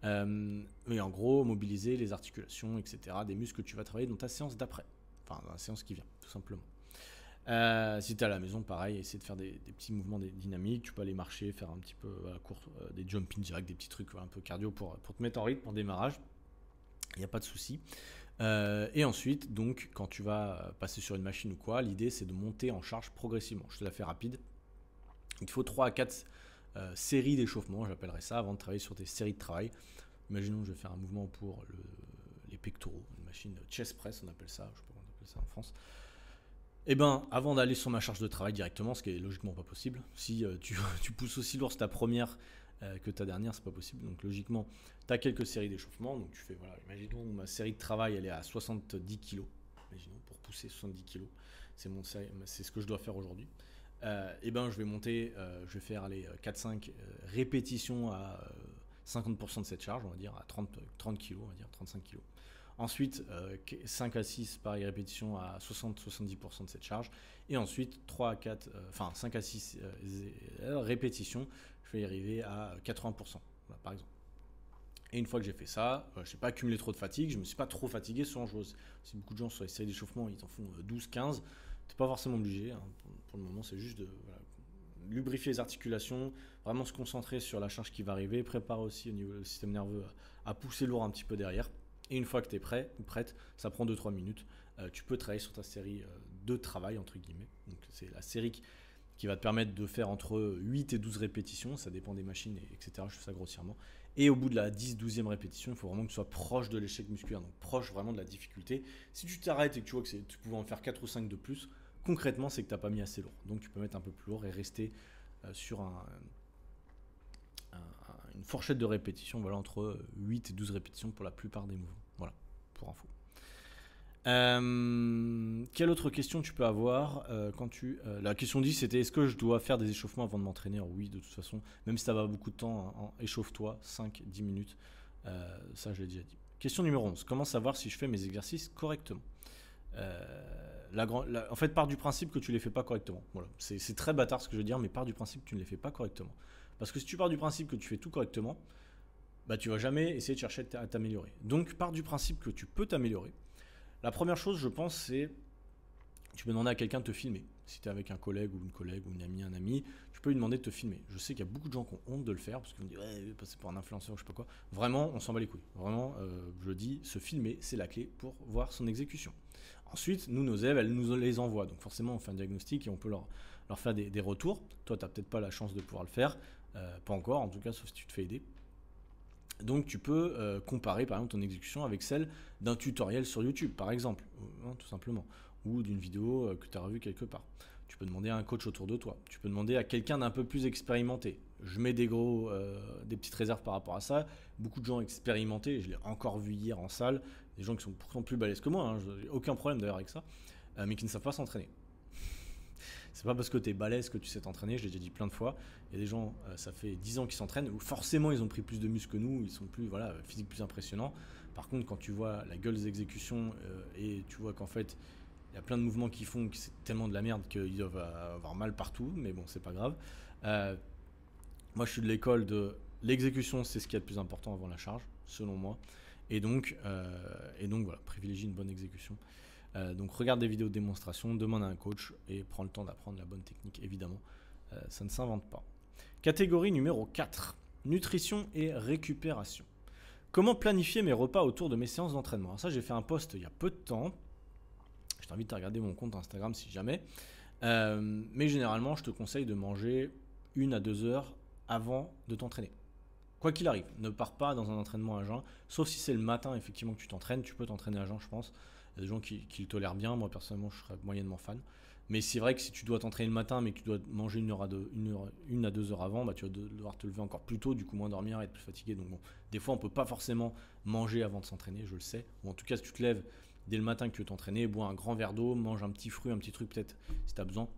Euh, mais en gros, mobiliser les articulations, etc., des muscles que tu vas travailler dans ta séance d'après. Enfin, dans la séance qui vient, tout simplement. Euh, si tu es à la maison, pareil, essaie de faire des, petits mouvements dynamiques. Tu peux aller marcher, faire un petit peu court, euh, des jumping jacks, des petits trucs un peu cardio pour, pour te mettre en rythme en démarrage. Il n'y a pas de souci. Et ensuite, donc, quand tu vas passer sur une machine ou quoi, l'idée c'est de monter en charge progressivement. Je te la fais rapide. Il te faut 3 à 4 séries d'échauffement, j'appellerais ça, avant de travailler sur tes séries de travail. Imaginons que je vais faire un mouvement pour les pectoraux, une machine chest press, on appelle ça, je sais pas comment on appelle ça en France. Eh ben, avant d'aller sur ma charge de travail directement, ce qui est logiquement pas possible, si euh, tu, pousses aussi lourd ta première euh, que ta dernière, c'est pas possible. Donc logiquement, tu as quelques séries d'échauffement. Donc tu fais, voilà, imaginons ma série de travail, elle est à 70 kg. Imaginons, pour pousser 70 kg. C'est, mon, c'est ce que je dois faire aujourd'hui. Euh, eh ben, je vais monter, je vais faire les 4-5 répétitions à 50% de cette charge, on va dire, à 30, 30 kg, on va dire 35 kg. Ensuite, 5 euh, à 6 pareil répétitions à 60-70% de cette charge. Et ensuite, 3 à 4, euh, enfin 5 à 6 euh, répétitions, arriver à 80%, par exemple. Et une fois que j'ai fait ça, je n'ai pas accumulé trop de fatigue, je ne me suis pas trop fatigué. Souvent, je si beaucoup de gens sur les séries d'échauffement, ils en font 12-15, tu n'es pas forcément obligé. Hein. Pour, le moment, c'est juste de lubrifier les articulations, vraiment se concentrer sur la charge qui va arriver, préparer aussi au niveau du système nerveux à pousser lourd un petit peu derrière. Et une fois que tu es prêt ou prête, ça prend 2-3 minutes, euh, tu peux travailler sur ta série euh, de travail, entre guillemets. Donc c'est la série qui, va te permettre de faire entre 8 et 12 répétitions, ça dépend des machines, etc. Je fais ça grossièrement. Et au bout de la 10-12e répétition, il faut vraiment que tu sois proche de l'échec musculaire, donc proche vraiment de la difficulté. Si tu t'arrêtes et que tu vois que tu pouvais en faire 4 ou 5 de plus, concrètement, c'est que tu n'as pas mis assez lourd. Donc tu peux mettre un peu plus lourd et rester euh, sur une fourchette de répétition voilà, entre 8 et 12 répétitions pour la plupart des mouvements. Voilà, pour info. Euh, quelle autre question tu peux avoir euh, quand tu la question 10 c'était est-ce que je dois faire des échauffements avant de m'entraîner? Oui de toute façon même si ça va beaucoup de temps hein, échauffe-toi 5-10 minutes ça je l'ai déjà dit question numéro 11 comment savoir si je fais mes exercices correctement? En fait, part du principe que tu les fais pas correctement. Voilà. C'est très bâtard ce que je veux dire, mais part du principe que tu ne les fais pas correctement. Parce que si tu pars du principe que tu fais tout correctement, bah tu vas jamais essayer de chercher à t'améliorer. Donc, part du principe que tu peux t'améliorer. La première chose, je pense, c'est tu peux demander à quelqu'un de te filmer. Si tu es avec un collègue ou une collègue ou une amie, un ami, tu peux lui demander de te filmer. Je sais qu'il y a beaucoup de gens qui ont honte de le faire parce qu'ils me disent ouais, passer pour un influenceur, je sais pas quoi. Vraiment, on s'en bat les couilles. Vraiment, euh, je dis, se filmer, c'est la clé pour voir son exécution. Ensuite, nous, nos élèves, elles nous les envoient. Donc forcément, on fait un diagnostic et on peut leur, leur faire des, retours. Toi, tu n'as peut-être pas la chance de pouvoir le faire. Euh, pas encore, en tout cas, sauf si tu te fais aider. Donc tu peux euh, comparer par exemple ton exécution avec celle d'un tutoriel sur YouTube, par exemple, hein, tout simplement ou d'une vidéo euh, que tu as revue quelque part. Tu peux demander à un coach autour de toi. Tu peux demander à quelqu'un d'un peu plus expérimenté. Je mets des gros, euh, des petites réserves par rapport à ça. Beaucoup de gens expérimentés, je l'ai encore vu hier en salle, des gens qui sont pourtant plus balèzes que moi, hein, aucun problème d'ailleurs avec ça, mais qui ne savent pas s'entraîner. C'est pas parce que tu es balèze que tu sais t'entraîner, je l'ai déjà dit plein de fois. Il y a des gens, ça fait 10 ans qu'ils s'entraînent, où forcément ils ont pris plus de muscles que nous, ils sont plus, voilà, physiques plus impressionnants. Par contre, quand tu vois la gueule des exécutions et tu vois qu'en fait, il y a plein de mouvements qui font que c'est tellement de la merde qu'ils doivent avoir mal partout, mais bon, c'est pas grave. Euh, moi, je suis de l'école de l'exécution, c'est ce qui est le plus important avant la charge, selon moi. Et donc, euh, et donc voilà, privilégie une bonne exécution. Euh, donc, regarde des vidéos de démonstration, demande à un coach et prends le temps d'apprendre la bonne technique, évidemment. ça ne s'invente pas. Catégorie numéro 4 nutrition et récupération. Comment planifier mes repas autour de mes séances d'entraînement? Ça, j'ai fait un post il y a peu de temps je t'invite à regarder mon compte Instagram si jamais. Euh, mais généralement, je te conseille de manger une à deux heures avant de t'entraîner. Quoi qu'il arrive, ne pars pas dans un entraînement à jeun, sauf si c'est le matin effectivement que tu t'entraînes, tu peux t'entraîner à jeun je pense. Il y a des gens qui, le tolèrent bien, moi personnellement je serais moyennement fan. Mais c'est vrai que si tu dois t'entraîner le matin mais que tu dois manger une, heure à deux, heures avant, bah, tu vas devoir te lever encore plus tôt, du coup moins dormir et être plus fatigué. Donc des fois on peut pas forcément manger avant de s'entraîner, je le sais. Ou en tout cas si tu te lèves dès le matin que tu veux t'entraîner, bois un grand verre d'eau, mange un petit fruit, un petit truc peut-être si tu as besoin.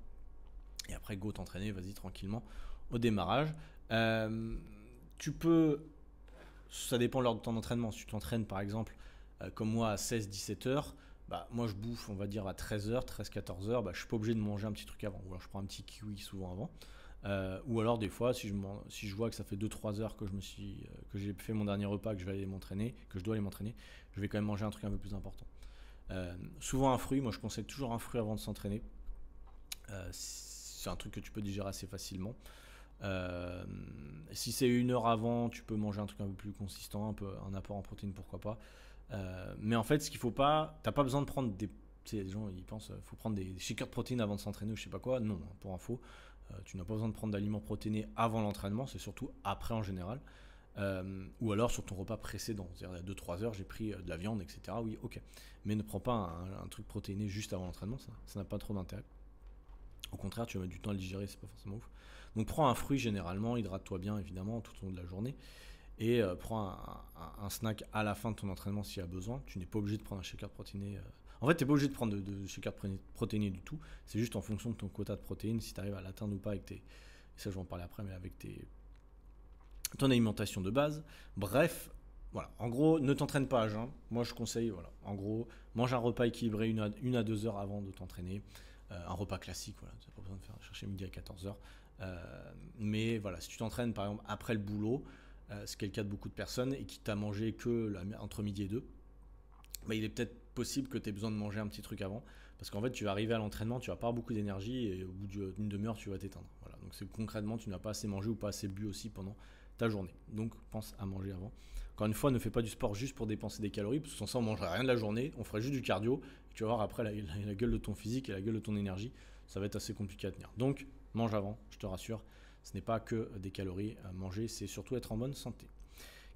Et après, go t'entraîner, vas-y tranquillement au démarrage. Euh, tu peux, ça dépend de de ton entraînement. Si tu t'entraînes par exemple euh, comme moi à 16-17 heures, bah, moi je bouffe on va dire à 13h, 13-14 heures, bah, je suis pas obligé de manger un petit truc avant. Ou alors je prends un petit kiwi souvent avant. Euh, ou alors des fois, si je, si je vois que ça fait 2-3 heures que je me suis, que j'ai fait mon dernier repas, que je vais aller m'entraîner, que je dois aller m'entraîner, je vais quand même manger un truc un peu plus important. Euh, souvent un fruit, moi je conseille toujours un fruit avant de s'entraîner. Euh, c'est un truc que tu peux digérer assez facilement. Euh, si c'est une heure avant, tu peux manger un truc un peu plus consistant, un peu un apport en protéines, pourquoi pas. Mais en fait, ce qu'il faut pas, t'as pas besoin de prendre des. Les gens ils pensent, faut prendre des shakers de protéines avant de s'entraîner ou je sais pas quoi. Non, pour info, tu n'as pas besoin de prendre d'aliments protéinés avant l'entraînement, c'est surtout après en général. Euh, ou alors sur ton repas précédent. C'est-à-dire, il y a 2-3 heures, j'ai pris euh, de la viande, etc. Oui, ok. Mais ne prends pas un, truc protéiné juste avant l'entraînement, ça n'a pas trop d'intérêt. Au contraire, tu vas mettre du temps à le digérer, c'est pas forcément ouf. Donc prends un fruit généralement, hydrate-toi bien évidemment tout au long de la journée. Et euh, prends un, snack à la fin de ton entraînement s'il y a besoin. Tu n'es pas obligé de prendre un shaker protéiné. En fait, tu n'es pas obligé de prendre de, de shaker protéiné du tout. C'est juste en fonction de ton quota de protéines, si tu arrives à l'atteindre ou pas avec tes. Ça, je vais en parler après, mais avec tes ton alimentation de base. Bref, voilà. En gros, ne t'entraîne pas à jeun. Moi, je conseille, voilà. En gros, mange un repas équilibré une à, deux heures avant de t'entraîner. Euh, un repas classique, voilà. Tu n'as pas besoin de faire chercher midi à 14 heures. Euh, mais voilà, si tu t'entraînes par exemple après le boulot, euh, ce qui est le cas de beaucoup de personnes, et qui t'a mangé que entre midi et deux, il est peut-être possible que tu aies besoin de manger un petit truc avant. Parce qu'en fait, tu vas arriver à l'entraînement, tu vas pas beaucoup d'énergie et au bout d'une demi-heure, tu vas t'éteindre. Donc, c'est concrètement, tu n'as pas assez mangé ou pas assez bu aussi pendant ta journée. Donc pense à manger avant. Encore une fois, ne fais pas du sport juste pour dépenser des calories, parce que sans ça, on mangerait rien de la journée, on ferait juste du cardio, tu vas voir après la, gueule de ton physique et la gueule de ton énergie, ça va être assez compliqué à tenir. Donc, mange avant, je te rassure, ce n'est pas que des calories à manger, c'est surtout être en bonne santé.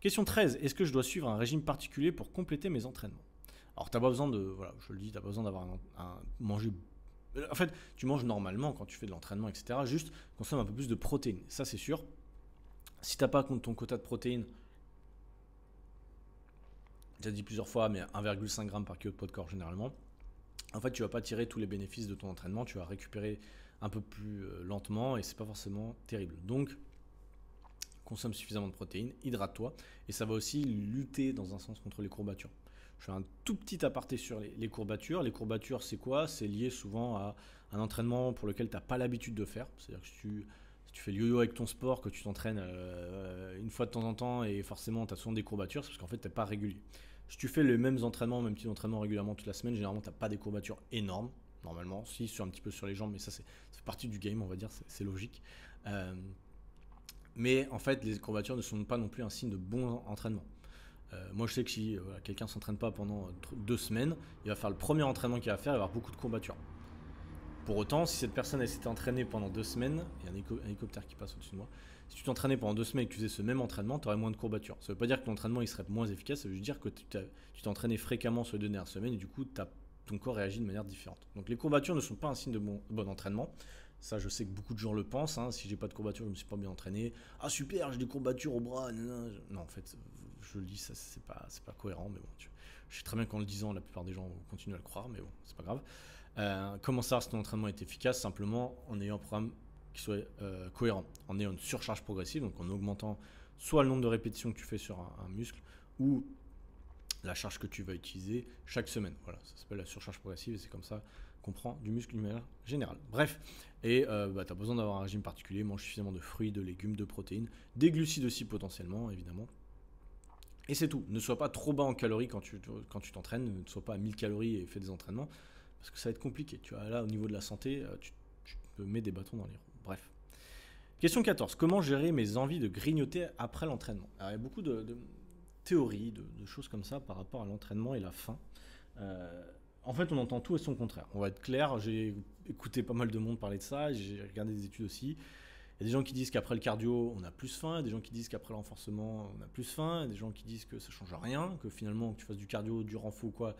Question 13, est-ce que je dois suivre un régime particulier pour compléter mes entraînements? Alors, tu n'as pas besoin de, voilà, je le dis, tu n'as pas besoin d'avoir un, manger en fait, tu manges normalement quand tu fais de l'entraînement, etc. Juste consomme un peu plus de protéines. Ça, c'est sûr. Si tu n'as pas ton quota de protéines, j'ai dit plusieurs fois, mais 1,5 g par kilo de poids de corps généralement, en fait, tu vas pas tirer tous les bénéfices de ton entraînement, tu vas récupérer un peu plus euh, lentement et c'est pas forcément terrible. Donc, consomme suffisamment de protéines, hydrate-toi et ça va aussi lutter dans un sens contre les courbatures. Je fais un tout petit aparté sur les, courbatures. Les courbatures, c'est quoi? C'est lié souvent à un entraînement pour lequel tu n'as pas l'habitude de faire. C'est-à-dire que si tu, fais le yo-yo avec ton sport, que tu t'entraînes euh, une fois de temps en temps et forcément tu as souvent des courbatures, c'est parce qu'en fait tu n'es pas régulier. Si tu fais les mêmes entraînements, même petits entraînements régulièrement toute la semaine, généralement tu n'as pas des courbatures énormes, normalement, si, sur un petit peu sur les jambes, mais ça c'est partie du game, on va dire, c'est logique. Euh, mais en fait, les courbatures ne sont pas non plus un signe de bon entraînement. Euh, moi, je sais que si quelqu'un ne s'entraîne pas pendant deux semaines, il va faire le premier entraînement qu'il va faire, il va avoir beaucoup de courbatures. Pour autant, si cette personne s'était entraînée pendant deux semaines, il y a un, hélicoptère qui passe au-dessus de moi, si tu t'entraînais pendant deux semaines et que tu faisais ce même entraînement, tu aurais moins de courbatures. Ça ne veut pas dire que l'entraînement il serait moins efficace, ça veut juste dire que tu t'es entraîné fréquemment sur les deux dernières semaines et du coup ton corps réagit de manière différente. Donc les courbatures ne sont pas un signe de bon, entraînement. Ça, je sais que beaucoup de gens le pensent. Hein. Si j'ai pas de courbatures, je me suis pas bien entraîné. Ah super, j'ai des courbatures au bras. Non, en fait, je le dis, ça c'est pas, pas cohérent. Mais bon, je sais très bien qu'en le disant, la plupart des gens continuent à le croire, mais bon, c'est pas grave. Euh, comment savoir si ton entraînement est efficace? Simplement en ayant un programme qui soit euh, cohérent, en ayant une surcharge progressive, donc en augmentant soit le nombre de répétitions que tu fais sur un, muscle ou la charge que tu vas utiliser chaque semaine. Voilà, ça s'appelle la surcharge progressive et c'est comme ça qu'on prend du muscle d'une manière générale. Bref, et euh, bah, tu as besoin d'avoir un régime particulier, mange suffisamment de fruits, de légumes, de protéines, des glucides aussi potentiellement, évidemment. Et c'est tout. Ne sois pas trop bas en calories quand tu quand tu t'entraînes, ne sois pas à 1000 calories et fais des entraînements parce que ça va être compliqué. Tu vois, là, au niveau de la santé, euh, tu, tu peux mettre des bâtons dans les roues. Bref. Question 14. Comment gérer mes envies de grignoter après l'entraînement? Il y a beaucoup de, théories, de, choses comme ça par rapport à l'entraînement et la faim. Euh, en fait, on entend tout et son contraire. On va être clair, j'ai écouté pas mal de monde parler de ça, j'ai regardé des études aussi. Il y a des gens qui disent qu'après le cardio, on a plus faim, des gens qui disent qu'après le renforcement, on a plus faim, des gens qui disent que ça change rien, que finalement, que tu fasses du cardio, du renfort ou quoi,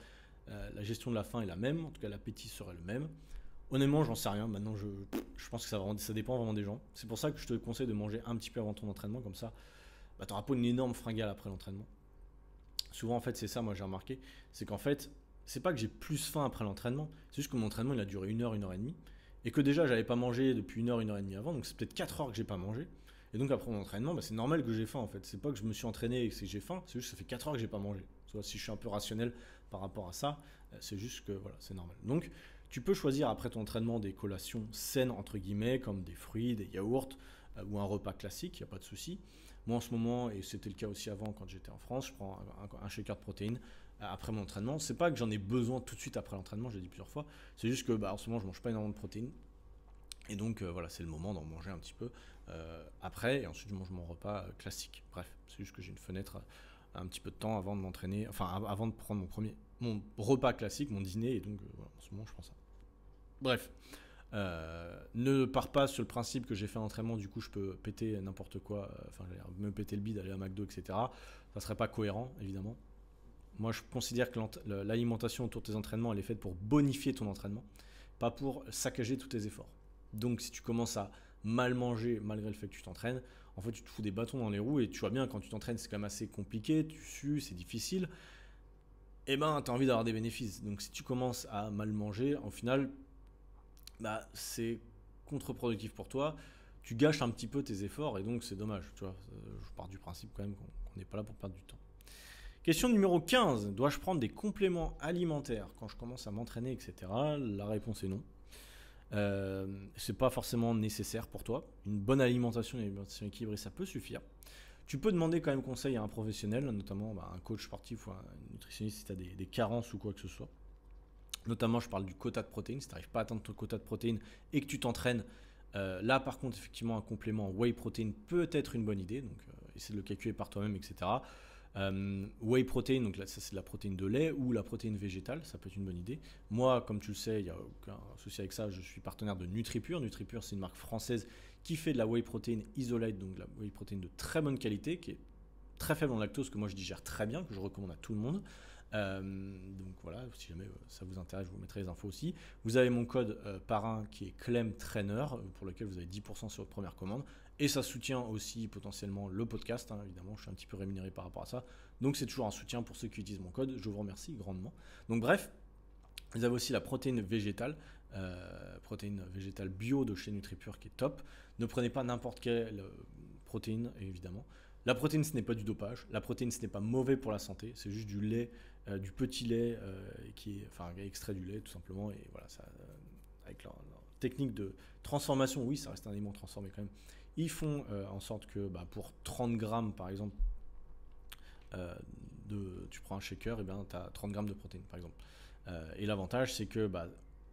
euh, la gestion de la faim est la même, en tout cas l'appétit serait le même. Honnêtement, j'en sais rien. Maintenant, je, pense que ça, dépend vraiment des gens. C'est pour ça que je te conseille de manger un petit peu avant ton entraînement, comme ça, bah, tu n'auras pas une énorme fringale après l'entraînement. Souvent, en fait, c'est ça, moi j'ai remarqué, c'est qu'en fait, c'est pas que j'ai plus faim après l'entraînement, c'est juste que mon entraînement il a duré une heure, une heure et demie, et que déjà j'avais pas mangé depuis une heure, une heure et demie avant, donc c'est peut-être 4 heures que j'ai pas mangé. Et donc après mon entraînement, bah, c'est normal que j'ai faim en fait. C'est pas que je me suis entraîné et que j'ai faim, c'est juste que ça fait 4 heures que j'ai pas mangé. Soit si je suis un peu rationnel par rapport à ça, euh, c'est juste que voilà, c'est normal. Donc tu peux choisir après ton entraînement des collations saines entre guillemets, comme des fruits, des yaourts euh, ou un repas classique, il n'y a pas de souci. Moi en ce moment, et c'était le cas aussi avant quand j'étais en France, je prends un, shaker de protéines euh, après mon entraînement. C'est pas que j'en ai besoin tout de suite après l'entraînement, j'ai dit plusieurs fois. C'est juste que bah, en ce moment je mange pas énormément de protéines. Et donc voilà, c'est le moment d'en manger un petit peu après, et ensuite je mange mon repas classique. Bref, c'est juste que j'ai une fenêtre un petit peu de temps avant de m'entraîner, enfin avant de prendre mon premier, mon repas classique, mon dîner, et donc euh, en ce moment je prends ça. Bref, euh, ne pars pas sur le principe que j'ai fait un entraînement, du coup je peux péter n'importe quoi, euh, enfin me péter le bide, aller à McDo, etc. Ça serait pas cohérent, évidemment. Moi je considère que l'alimentation autour de tes entraînements, elle est faite pour bonifier ton entraînement, pas pour saccager tous tes efforts. Donc si tu commences à mal manger malgré le fait que tu t'entraînes, en fait, tu te fous des bâtons dans les roues et tu vois bien, quand tu t'entraînes, c'est quand même assez compliqué, tu sues, c'est difficile. Et eh ben, tu as envie d'avoir des bénéfices. Donc, si tu commences à mal manger, au final, bah, c'est contre-productif pour toi. Tu gâches un petit peu tes efforts et donc c'est dommage. Euh, je pars du principe quand même qu'on n'est pas là pour perdre du temps. Question numéro 15. Dois-je prendre des compléments alimentaires quand je commence à m'entraîner, etc. La réponse est non. Euh, c'est pas forcément nécessaire pour toi. Une bonne alimentation une alimentation équilibrée, ça peut suffire. Tu peux demander quand même conseil à un professionnel, notamment bah, un coach sportif ou un nutritionniste si tu as des, carences ou quoi que ce soit. Notamment, je parle du quota de protéines. Si tu n'arrives pas à atteindre ton quota de protéines et que tu t'entraînes, euh, là par contre, effectivement, un complément whey protein peut être une bonne idée. Donc, euh, essaie de le calculer par toi-même, etc. Euh, whey protein, donc là, ça c'est la protéine de lait ou la protéine végétale, ça peut être une bonne idée. Moi, comme tu le sais, il n'y a aucun souci avec ça, je suis partenaire de NutriPure. NutriPure, c'est une marque française qui fait de la whey protein isolate, donc la whey protein de très bonne qualité, qui est très faible en lactose, que moi je digère très bien, que je recommande à tout le monde. Euh, donc voilà, si jamais euh, ça vous intéresse, je vous mettrai les infos aussi. Vous avez mon code parrain qui est Clem Trainer, pour lequel vous avez 10% sur votre première commande. Et ça soutient aussi potentiellement le podcast, hein, évidemment, je suis un petit peu rémunéré par rapport à ça. Donc c'est toujours un soutien pour ceux qui utilisent mon code, je vous remercie grandement. Donc bref, vous avez aussi la protéine végétale, euh, protéine végétale bio de chez NutriPure qui est top. Ne prenez pas n'importe quelle euh, protéine, évidemment. La protéine, ce n'est pas du dopage. La protéine, ce n'est pas mauvais pour la santé. C'est juste du lait, euh, du petit lait qui est, enfin, extrait du lait tout simplement. Et voilà, ça, avec leur, technique de transformation, oui, ça reste un aliment transformé quand même. Ils font en sorte que bah, pour 30 grammes, par exemple, de, tu prends un shaker, et bien tu as 30 grammes de protéines, par exemple. et l'avantage, c'est que bah,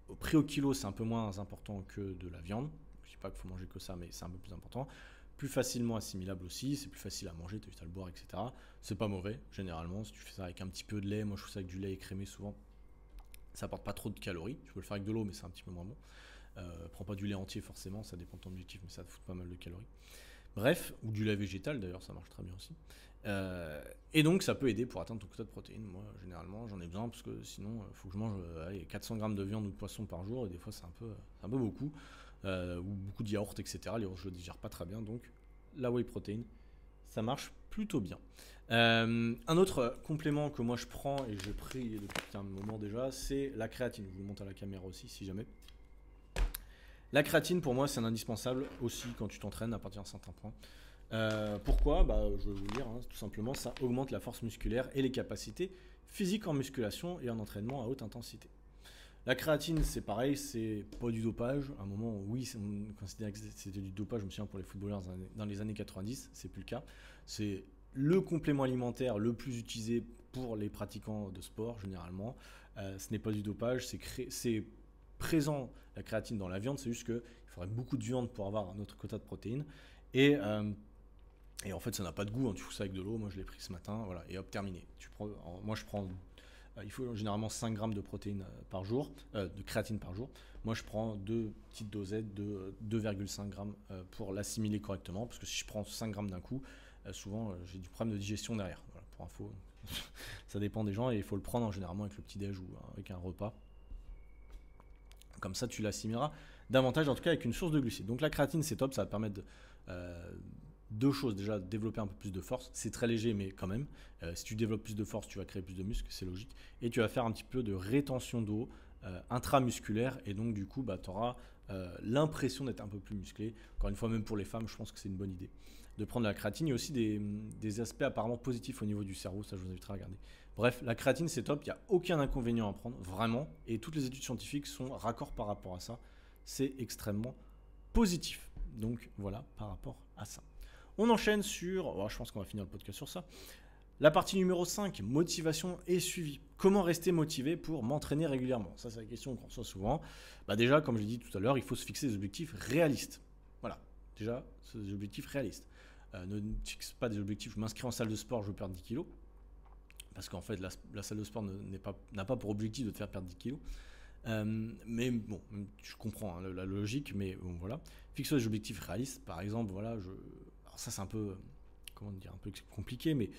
au prix au kilo, c'est un peu moins important que de la viande. Je ne dis pas qu'il faut manger que ça, mais c'est un peu plus important. Plus facilement assimilable aussi, c'est plus facile à manger, tu as juste à le boire, etc. C'est pas mauvais, généralement. Si tu fais ça avec un petit peu de lait, moi je fais ça avec du lait écrémé souvent, ça apporte pas trop de calories. Tu peux le faire avec de l'eau, mais c'est un petit peu moins bon. Euh, prends pas du lait entier forcément, ça dépend de ton objectif, mais ça te fout pas mal de calories. Bref, ou du lait végétal d'ailleurs, ça marche très bien aussi. Euh, et donc ça peut aider pour atteindre ton quota de protéines. Moi, généralement, j'en ai besoin parce que sinon, il euh, faut que je mange 400 grammes de viande ou de poisson par jour, et des fois c'est un un peu beaucoup. Ou beaucoup de etc. Les yaourts, je ne digère pas très bien, donc la whey protein, ça marche plutôt bien. un autre complément que moi je prends et j'ai pris depuis un moment déjà, c'est la créatine. Je vous le montre à la caméra aussi si jamais. La créatine, pour moi, c'est un indispensable aussi quand tu t'entraînes à partir d'un certain point. Euh, pourquoi? Bah, Je vais vous le dire, hein, tout simplement, ça augmente la force musculaire et les capacités physiques en musculation et en entraînement à haute intensité. La créatine, c'est pareil, c'est pas du dopage. À un moment, oui, on que c'était du dopage, je me souviens, pour les footballeurs dans les années 90, c'est plus le cas. C'est le complément alimentaire le plus utilisé pour les pratiquants de sport, généralement. Euh, ce n'est pas du dopage, c'est présent la créatine dans la viande, c'est juste qu'il faudrait beaucoup de viande pour avoir un autre quota de protéines. Et, euh, et en fait, ça n'a pas de goût, hein. tu fous ça avec de l'eau, moi je l'ai pris ce matin, voilà, et hop, terminé. Tu prends, moi je prends, il faut généralement 5 grammes de protéines euh, par jour, de créatine par jour. Moi je prends deux petites dosettes de 2,5 grammes pour l'assimiler correctement, parce que si je prends 5 grammes d'un coup, souvent j'ai du problème de digestion derrière. Voilà, pour info, ça dépend des gens et il faut le prendre généralement avec le petit déj ou avec un repas. Comme ça, tu l'assimileras davantage, en tout cas avec une source de glucides. Donc la créatine, c'est top, ça va permettre de, euh, deux choses. Déjà, développer un peu plus de force. C'est très léger, mais quand même. Euh, si tu développes plus de force, tu vas créer plus de muscles, c'est logique. Et tu vas faire un petit peu de rétention d'eau euh, intramusculaire. Et donc, du coup, bah, tu auras l'impression d'être un peu plus musclé. Encore une fois, même pour les femmes, je pense que c'est une bonne idée de prendre la créatine. Il y a aussi des, aspects apparemment positifs au niveau du cerveau. Ça, je vous inviterai à regarder. Bref, la créatine, c'est top. Il n'y a aucun inconvénient à prendre, vraiment. Et toutes les études scientifiques sont raccord par rapport à ça. C'est extrêmement positif. Donc voilà, par rapport à ça. On enchaîne sur, oh, je pense qu'on va finir le podcast sur ça. La partie numéro 5, motivation et suivi. Comment rester motivé pour m'entraîner régulièrement? Ça, c'est la question qu'on reçoit souvent. Bah déjà, comme je l'ai dit tout à l'heure, il faut se fixer des objectifs réalistes. Voilà, déjà, des objectifs réalistes. Euh, ne fixe pas des objectifs, je m'inscris en salle de sport, je veux perdre 10 kilos parce qu'en fait, la, salle de sport n'a pas, pas, pour objectif de te faire perdre 10 kilos. Euh, mais bon, je comprends hein, la, logique, mais bon, voilà. Fixe des objectifs réalistes, par exemple, voilà, je... Alors ça, c'est un peu, comment dire, un peu compliqué, mais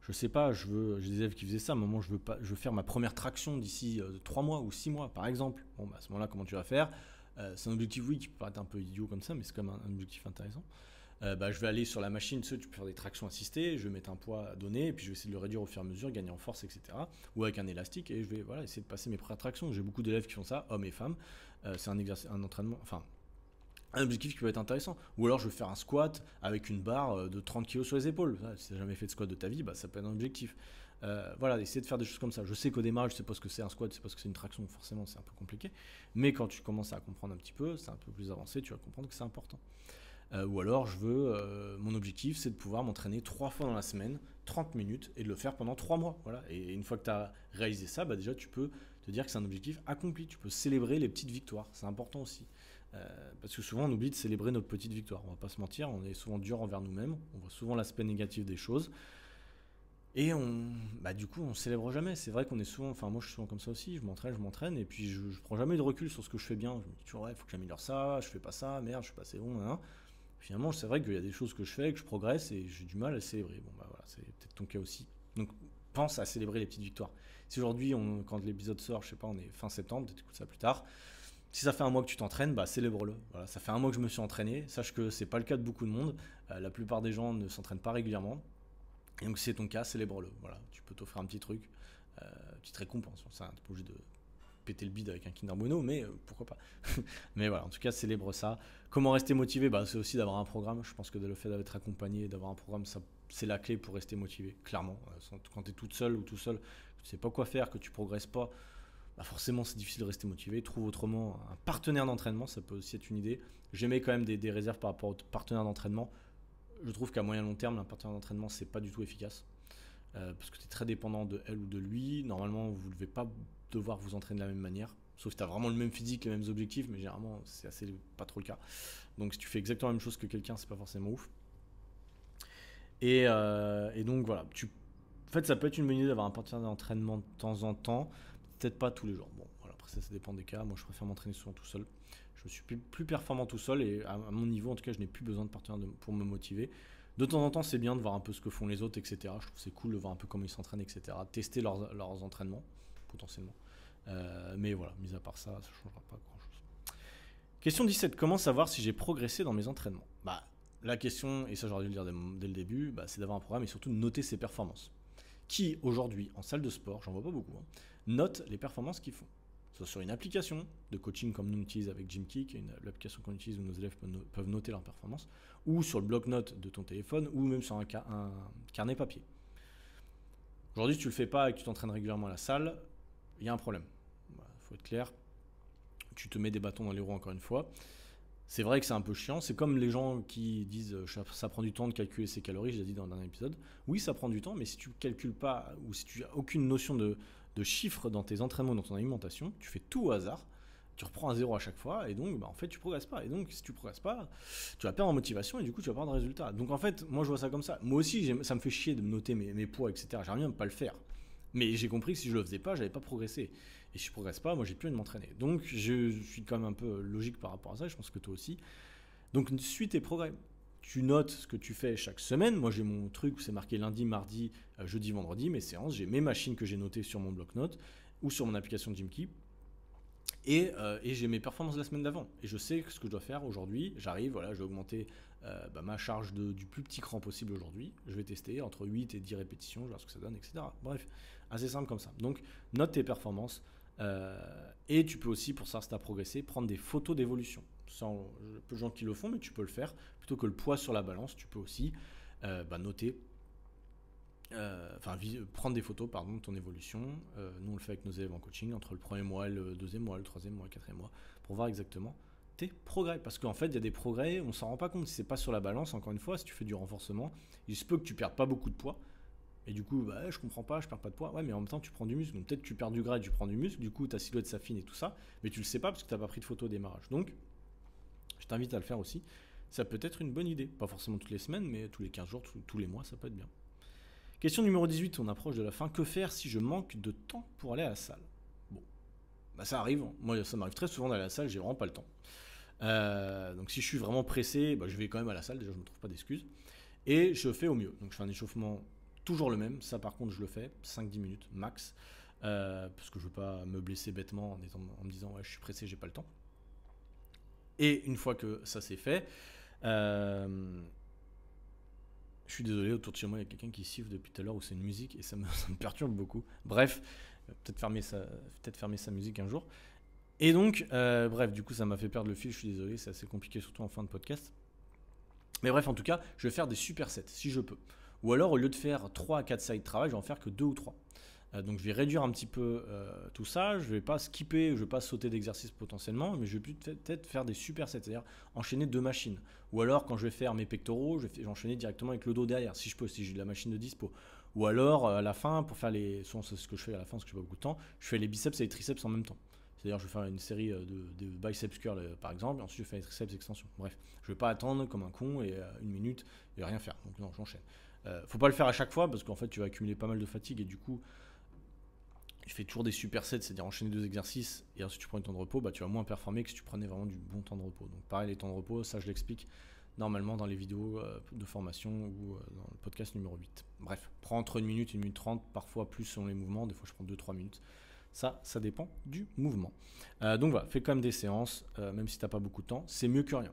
je sais pas, je veux, j'ai des élèves qui faisaient ça, à un moment, je veux, pas, je veux faire ma première traction d'ici 3 euh, mois ou 6 mois, par exemple. Bon, bah, à ce moment-là, comment tu vas faire? Euh, C'est un objectif, oui, qui peut paraître un peu idiot comme ça, mais c'est quand même un objectif intéressant. Euh, bah, je vais aller sur la machine, tu, peux faire des tractions assistées, je vais mettre un poids à donner, et puis je vais essayer de le réduire au fur et à mesure, gagner en force, etc. Ou avec un élastique, et je vais voilà, essayer de passer mes premières tractions. J'ai beaucoup d'élèves qui font ça, hommes et femmes. Euh, c'est un, un entraînement, enfin, un objectif qui peut être intéressant. Ou alors je vais faire un squat avec une barre euh, de 30 kg sur les épaules. si tu n'as jamais fait de squat de ta vie, bah, ça peut être un objectif. voilà, essayer de faire des choses comme ça. Je sais qu'au démarrage, je sais pas ce que c'est un squat, je sais pas ce que c'est une traction, forcément c'est un peu compliqué. Mais quand tu commences à comprendre un petit peu, c'est un peu plus avancé, tu vas comprendre que c'est important. Euh, ou alors, je veux, euh, mon objectif, c'est de pouvoir m'entraîner trois fois dans la semaine, 30 minutes, et de le faire pendant trois mois. Voilà. Et une fois que tu as réalisé ça, bah déjà, tu peux te dire que c'est un objectif accompli. Tu peux célébrer les petites victoires. C'est important aussi. Euh, parce que souvent, on oublie de célébrer notre petite victoire. On va pas se mentir, on est souvent dur envers nous-mêmes. On voit souvent l'aspect négatif des choses. Et on, bah du coup, on célèbre jamais. C'est vrai qu'on est souvent, enfin moi je suis souvent comme ça aussi. Je m'entraîne, je m'entraîne, et puis je, prends jamais de recul sur ce que je fais bien. Je me dis toujours, ouais, faut que j'améliore ça. Je fais pas ça, merde, je suis pas assez bon. Finalement, c'est vrai qu'il y a des choses que je fais, que je progresse et j'ai du mal à célébrer. Bon, bah voilà, c'est peut-être ton cas aussi. Donc, pense à célébrer les petites victoires. Si aujourd'hui, quand l'épisode sort, je sais pas, on est fin septembre, peut-être écoute ça plus tard. Si ça fait un mois que tu t'entraînes, bah célèbre-le. Voilà, ça fait un mois que je me suis entraîné. Sache que c'est pas le cas de beaucoup de monde. Euh, la plupart des gens ne s'entraînent pas régulièrement. Et donc, si c'est ton cas, célèbre-le. Voilà, tu peux t'offrir un petit truc, euh, petite récompense. Ça, tu pas obligé de péter le bide avec un Kinder Bueno, mais pourquoi pas. mais voilà, en tout cas, célèbre ça. Comment rester motivé? Bah, C'est aussi d'avoir un programme. Je pense que le fait d'être accompagné, d'avoir un programme, c'est la clé pour rester motivé, clairement. Quand tu es toute seule ou tout seul, tu sais pas quoi faire, que tu progresses pas, bah, forcément c'est difficile de rester motivé. Trouve autrement un partenaire d'entraînement, ça peut aussi être une idée. J'aimais quand même des, réserves par rapport au partenaire d'entraînement. Je trouve qu'à moyen long terme, un partenaire d'entraînement, c'est pas du tout efficace. Euh, parce que tu es très dépendant de elle ou de lui. Normalement, vous ne devez pas devoir vous entraîner de la même manière. Sauf si tu as vraiment le même physique, les mêmes objectifs, mais généralement, c'est assez pas trop le cas. Donc, si tu fais exactement la même chose que quelqu'un, c'est pas forcément ouf. Et, euh, donc, voilà. Tu, en fait, ça peut être une bonne idée d'avoir un partenaire d'entraînement de temps en temps. Peut-être pas tous les jours. Bon, voilà, après, ça, ça dépend des cas. Moi, je préfère m'entraîner souvent tout seul. Je suis plus, performant tout seul et à, mon niveau, en tout cas, je n'ai plus besoin de partenaire pour me motiver. De temps en temps, c'est bien de voir un peu ce que font les autres, etc. Je trouve c'est cool de voir un peu comment ils s'entraînent, etc. Tester leurs, leurs entraînements, potentiellement. Euh, mais voilà, mis à part ça, ça ne changera pas grand-chose. Question 17. Comment savoir si j'ai progressé dans mes entraînements? Bah, La question, et ça j'aurais dû le dire dès, le début, bah, c'est d'avoir un programme et surtout de noter ses performances. Qui, aujourd'hui, en salle de sport, j'en vois pas beaucoup, hein, note les performances qu'ils font soit sur une application de coaching comme nous utilisons avec Gymkick, l'application qu'on utilise où nos élèves peuvent noter leur performance, ou sur le bloc-notes de ton téléphone, ou même sur un, carnet papier. Aujourd'hui, si tu le fais pas et que tu t'entraînes régulièrement à la salle, il y a un problème. Il faut être clair. Tu te mets des bâtons dans les roues encore une fois. C'est vrai que c'est un peu chiant. C'est comme les gens qui disent euh, ça prend du temps de calculer ses calories, je l'ai dit dans dernier épisode. Oui, ça prend du temps, mais si tu ne calcules pas ou si tu n'as aucune notion de, de chiffres dans tes entraînements, dans ton alimentation, tu fais tout au hasard, tu reprends un zéro à chaque fois, et donc bah, en fait tu progresses pas. Et donc si tu progresses pas, tu vas perdre en motivation et du coup tu vas avoir de résultats. Donc en fait, moi je vois ça comme ça. Moi aussi, ça me fait chier de noter mes, poids, etc. J'aimerais bien ne pas le faire. Mais j'ai compris que si je le faisais pas, j'allais pas progresser. Et si je progresse pas, moi j'ai plus envie de m'entraîner. Donc je suis quand même un peu logique par rapport à ça, je pense que toi aussi. Donc suis tes progrès tu notes ce que tu fais chaque semaine. Moi, j'ai mon truc où c'est marqué lundi, mardi, euh, jeudi, vendredi, mes séances. J'ai mes machines que j'ai notées sur mon bloc-notes ou sur mon application Gymkey. Et, euh, et j'ai mes performances de la semaine d'avant. Et je sais ce que je dois faire aujourd'hui. J'arrive, voilà, je vais augmenter euh, bah, ma charge du plus petit cran possible aujourd'hui. Je vais tester entre 8 et 10 répétitions, je vais voir ce que ça donne, etc. Bref, assez simple comme ça. Donc, note tes performances. et tu peux aussi, pour savoir si tu as progressé, prendre des photos d'évolution sans peu de gens qui le font, mais tu peux le faire. Plutôt que le poids sur la balance, tu peux aussi euh, bah, noter, euh, enfin prendre des photos pardon, de ton évolution. Euh, nous, on le fait avec nos élèves en coaching, entre le premier mois, le deuxième mois, le troisième mois, le quatrième mois, pour voir exactement tes progrès. Parce qu'en fait, il y a des progrès, on s'en rend pas compte. Si c'est pas sur la balance, encore une fois, si tu fais du renforcement, il se peut que tu perdes pas beaucoup de poids. Et du coup, bah, je comprends pas, je perds pas de poids. Ouais, mais en même temps, tu prends du muscle. Donc peut-être tu perds du gras et tu prends du muscle. Du coup, ta silhouette s'affine et tout ça. Mais tu le sais pas parce que tu n'as pas pris de photo au démarrage. Donc, je t'invite à le faire aussi. Ça peut être une bonne idée. Pas forcément toutes les semaines, mais tous les 15 jours, tous les mois, ça peut être bien. Question numéro 18, on approche de la fin. Que faire si je manque de temps pour aller à la salle? Bon, bah ça arrive. Moi, ça m'arrive très souvent d'aller à la salle, j'ai vraiment pas le temps. Euh, donc si je suis vraiment pressé, bah, je vais quand même à la salle, déjà je ne me trouve pas d'excuses. Et je fais au mieux. Donc je fais un échauffement toujours le même. Ça par contre je le fais, 5-10 minutes max. Euh, parce que je veux pas me blesser bêtement en, en me disant ouais je suis pressé, j'ai pas le temps. Et une fois que ça s'est fait, euh, je suis désolé, autour de chez moi, il y a quelqu'un qui siffle depuis tout à l'heure où c'est une musique et ça me, perturbe beaucoup. Bref, peut-être fermer, sa, peut fermer sa musique un jour. Et donc, euh, bref, du coup, ça m'a fait perdre le fil, je suis désolé, c'est assez compliqué, surtout en fin de podcast. Mais bref, en tout cas, je vais faire des supersets si je peux. Ou alors, au lieu de faire 3 à 4 sites de travail, je vais en faire que 2 ou 3. Euh, donc je vais réduire un petit peu euh, tout ça. Je vais pas skipper, je vais pas sauter d'exercice potentiellement, mais je vais peut-être faire des supersets, c'est-à-dire enchaîner deux machines. Ou alors quand je vais faire mes pectoraux, je vais enchaîner directement avec le dos derrière, si je peux, si j'ai de la machine de dispo. Ou alors euh, à la fin, pour faire les, c'est ce que je fais à la fin, parce que j'ai pas beaucoup de temps, je fais les biceps et les triceps en même temps. C'est-à-dire, je vais faire une série de, biceps curl par exemple, et ensuite je fais les triceps extension. Bref, je vais pas attendre comme un con et une minute et rien faire. Donc non, j'enchaîne. Euh, faut pas le faire à chaque fois parce qu'en fait tu vas accumuler pas mal de fatigue et du coup tu fais toujours des supersets, c'est-à-dire enchaîner deux exercices et ensuite tu prends un temps de repos, bah, tu vas moins performer que si tu prenais vraiment du bon temps de repos. Donc pareil, les temps de repos, ça je l'explique normalement dans les vidéos euh, de formation ou euh, dans le podcast numéro 8. Bref, prends entre une minute et une minute trente, parfois plus selon les mouvements, des fois je prends 2-3 minutes. Ça, ça dépend du mouvement. Euh, donc voilà, fais quand même des séances, même si tu n'as pas beaucoup de temps, c'est mieux que rien.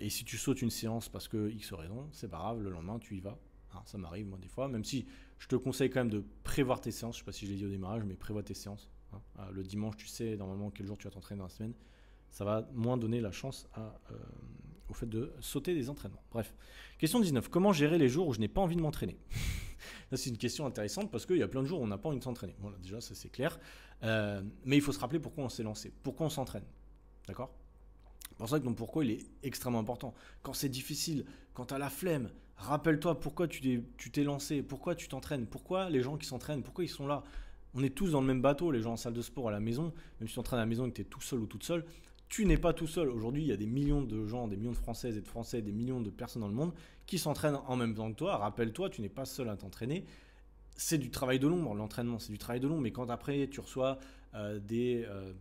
et si tu sautes une séance parce que X raison, c'est pas grave, le lendemain tu y vas, ça m'arrive moi des fois, même si je te conseille quand même de prévoir tes séances. Je sais pas si je l'ai dit au démarrage, mais prévois tes séances. Hein. Euh, le dimanche, tu sais normalement quel jour tu vas t'entraîner dans la semaine. Ça va moins donner la chance au fait de sauter des entraînements. Bref. Question 19. Comment gérer les jours où je n'ai pas envie de m'entraîner? C'est une question intéressante parce qu'il y a plein de jours où on n'a pas envie de s'entraîner. Voilà, déjà, ça c'est clair. mais il faut se rappeler pourquoi on s'est lancé, pourquoi on s'entraîne. D'accord? C'est pour ça que donc pourquoi il est extrêmement important. Quand c'est difficile, quand tu as la flemme, rappelle-toi pourquoi tu t'es lancé, pourquoi tu t'entraînes, pourquoi les gens qui s'entraînent, pourquoi ils sont là. On est tous dans le même bateau, les gens en salle de sport à la maison, même si tu entraînes à la maison et que tu es tout seul ou toute seule, tu n'es pas tout seul. Aujourd'hui, il y a des millions de gens, des millions de Françaises et de Français, des millions de personnes dans le monde qui s'entraînent en même temps que toi. Rappelle-toi, tu n'es pas seul à t'entraîner. C'est du travail de l'ombre, l'entraînement, c'est du travail de l'ombre. Mais quand après, tu reçois euh, des, euh,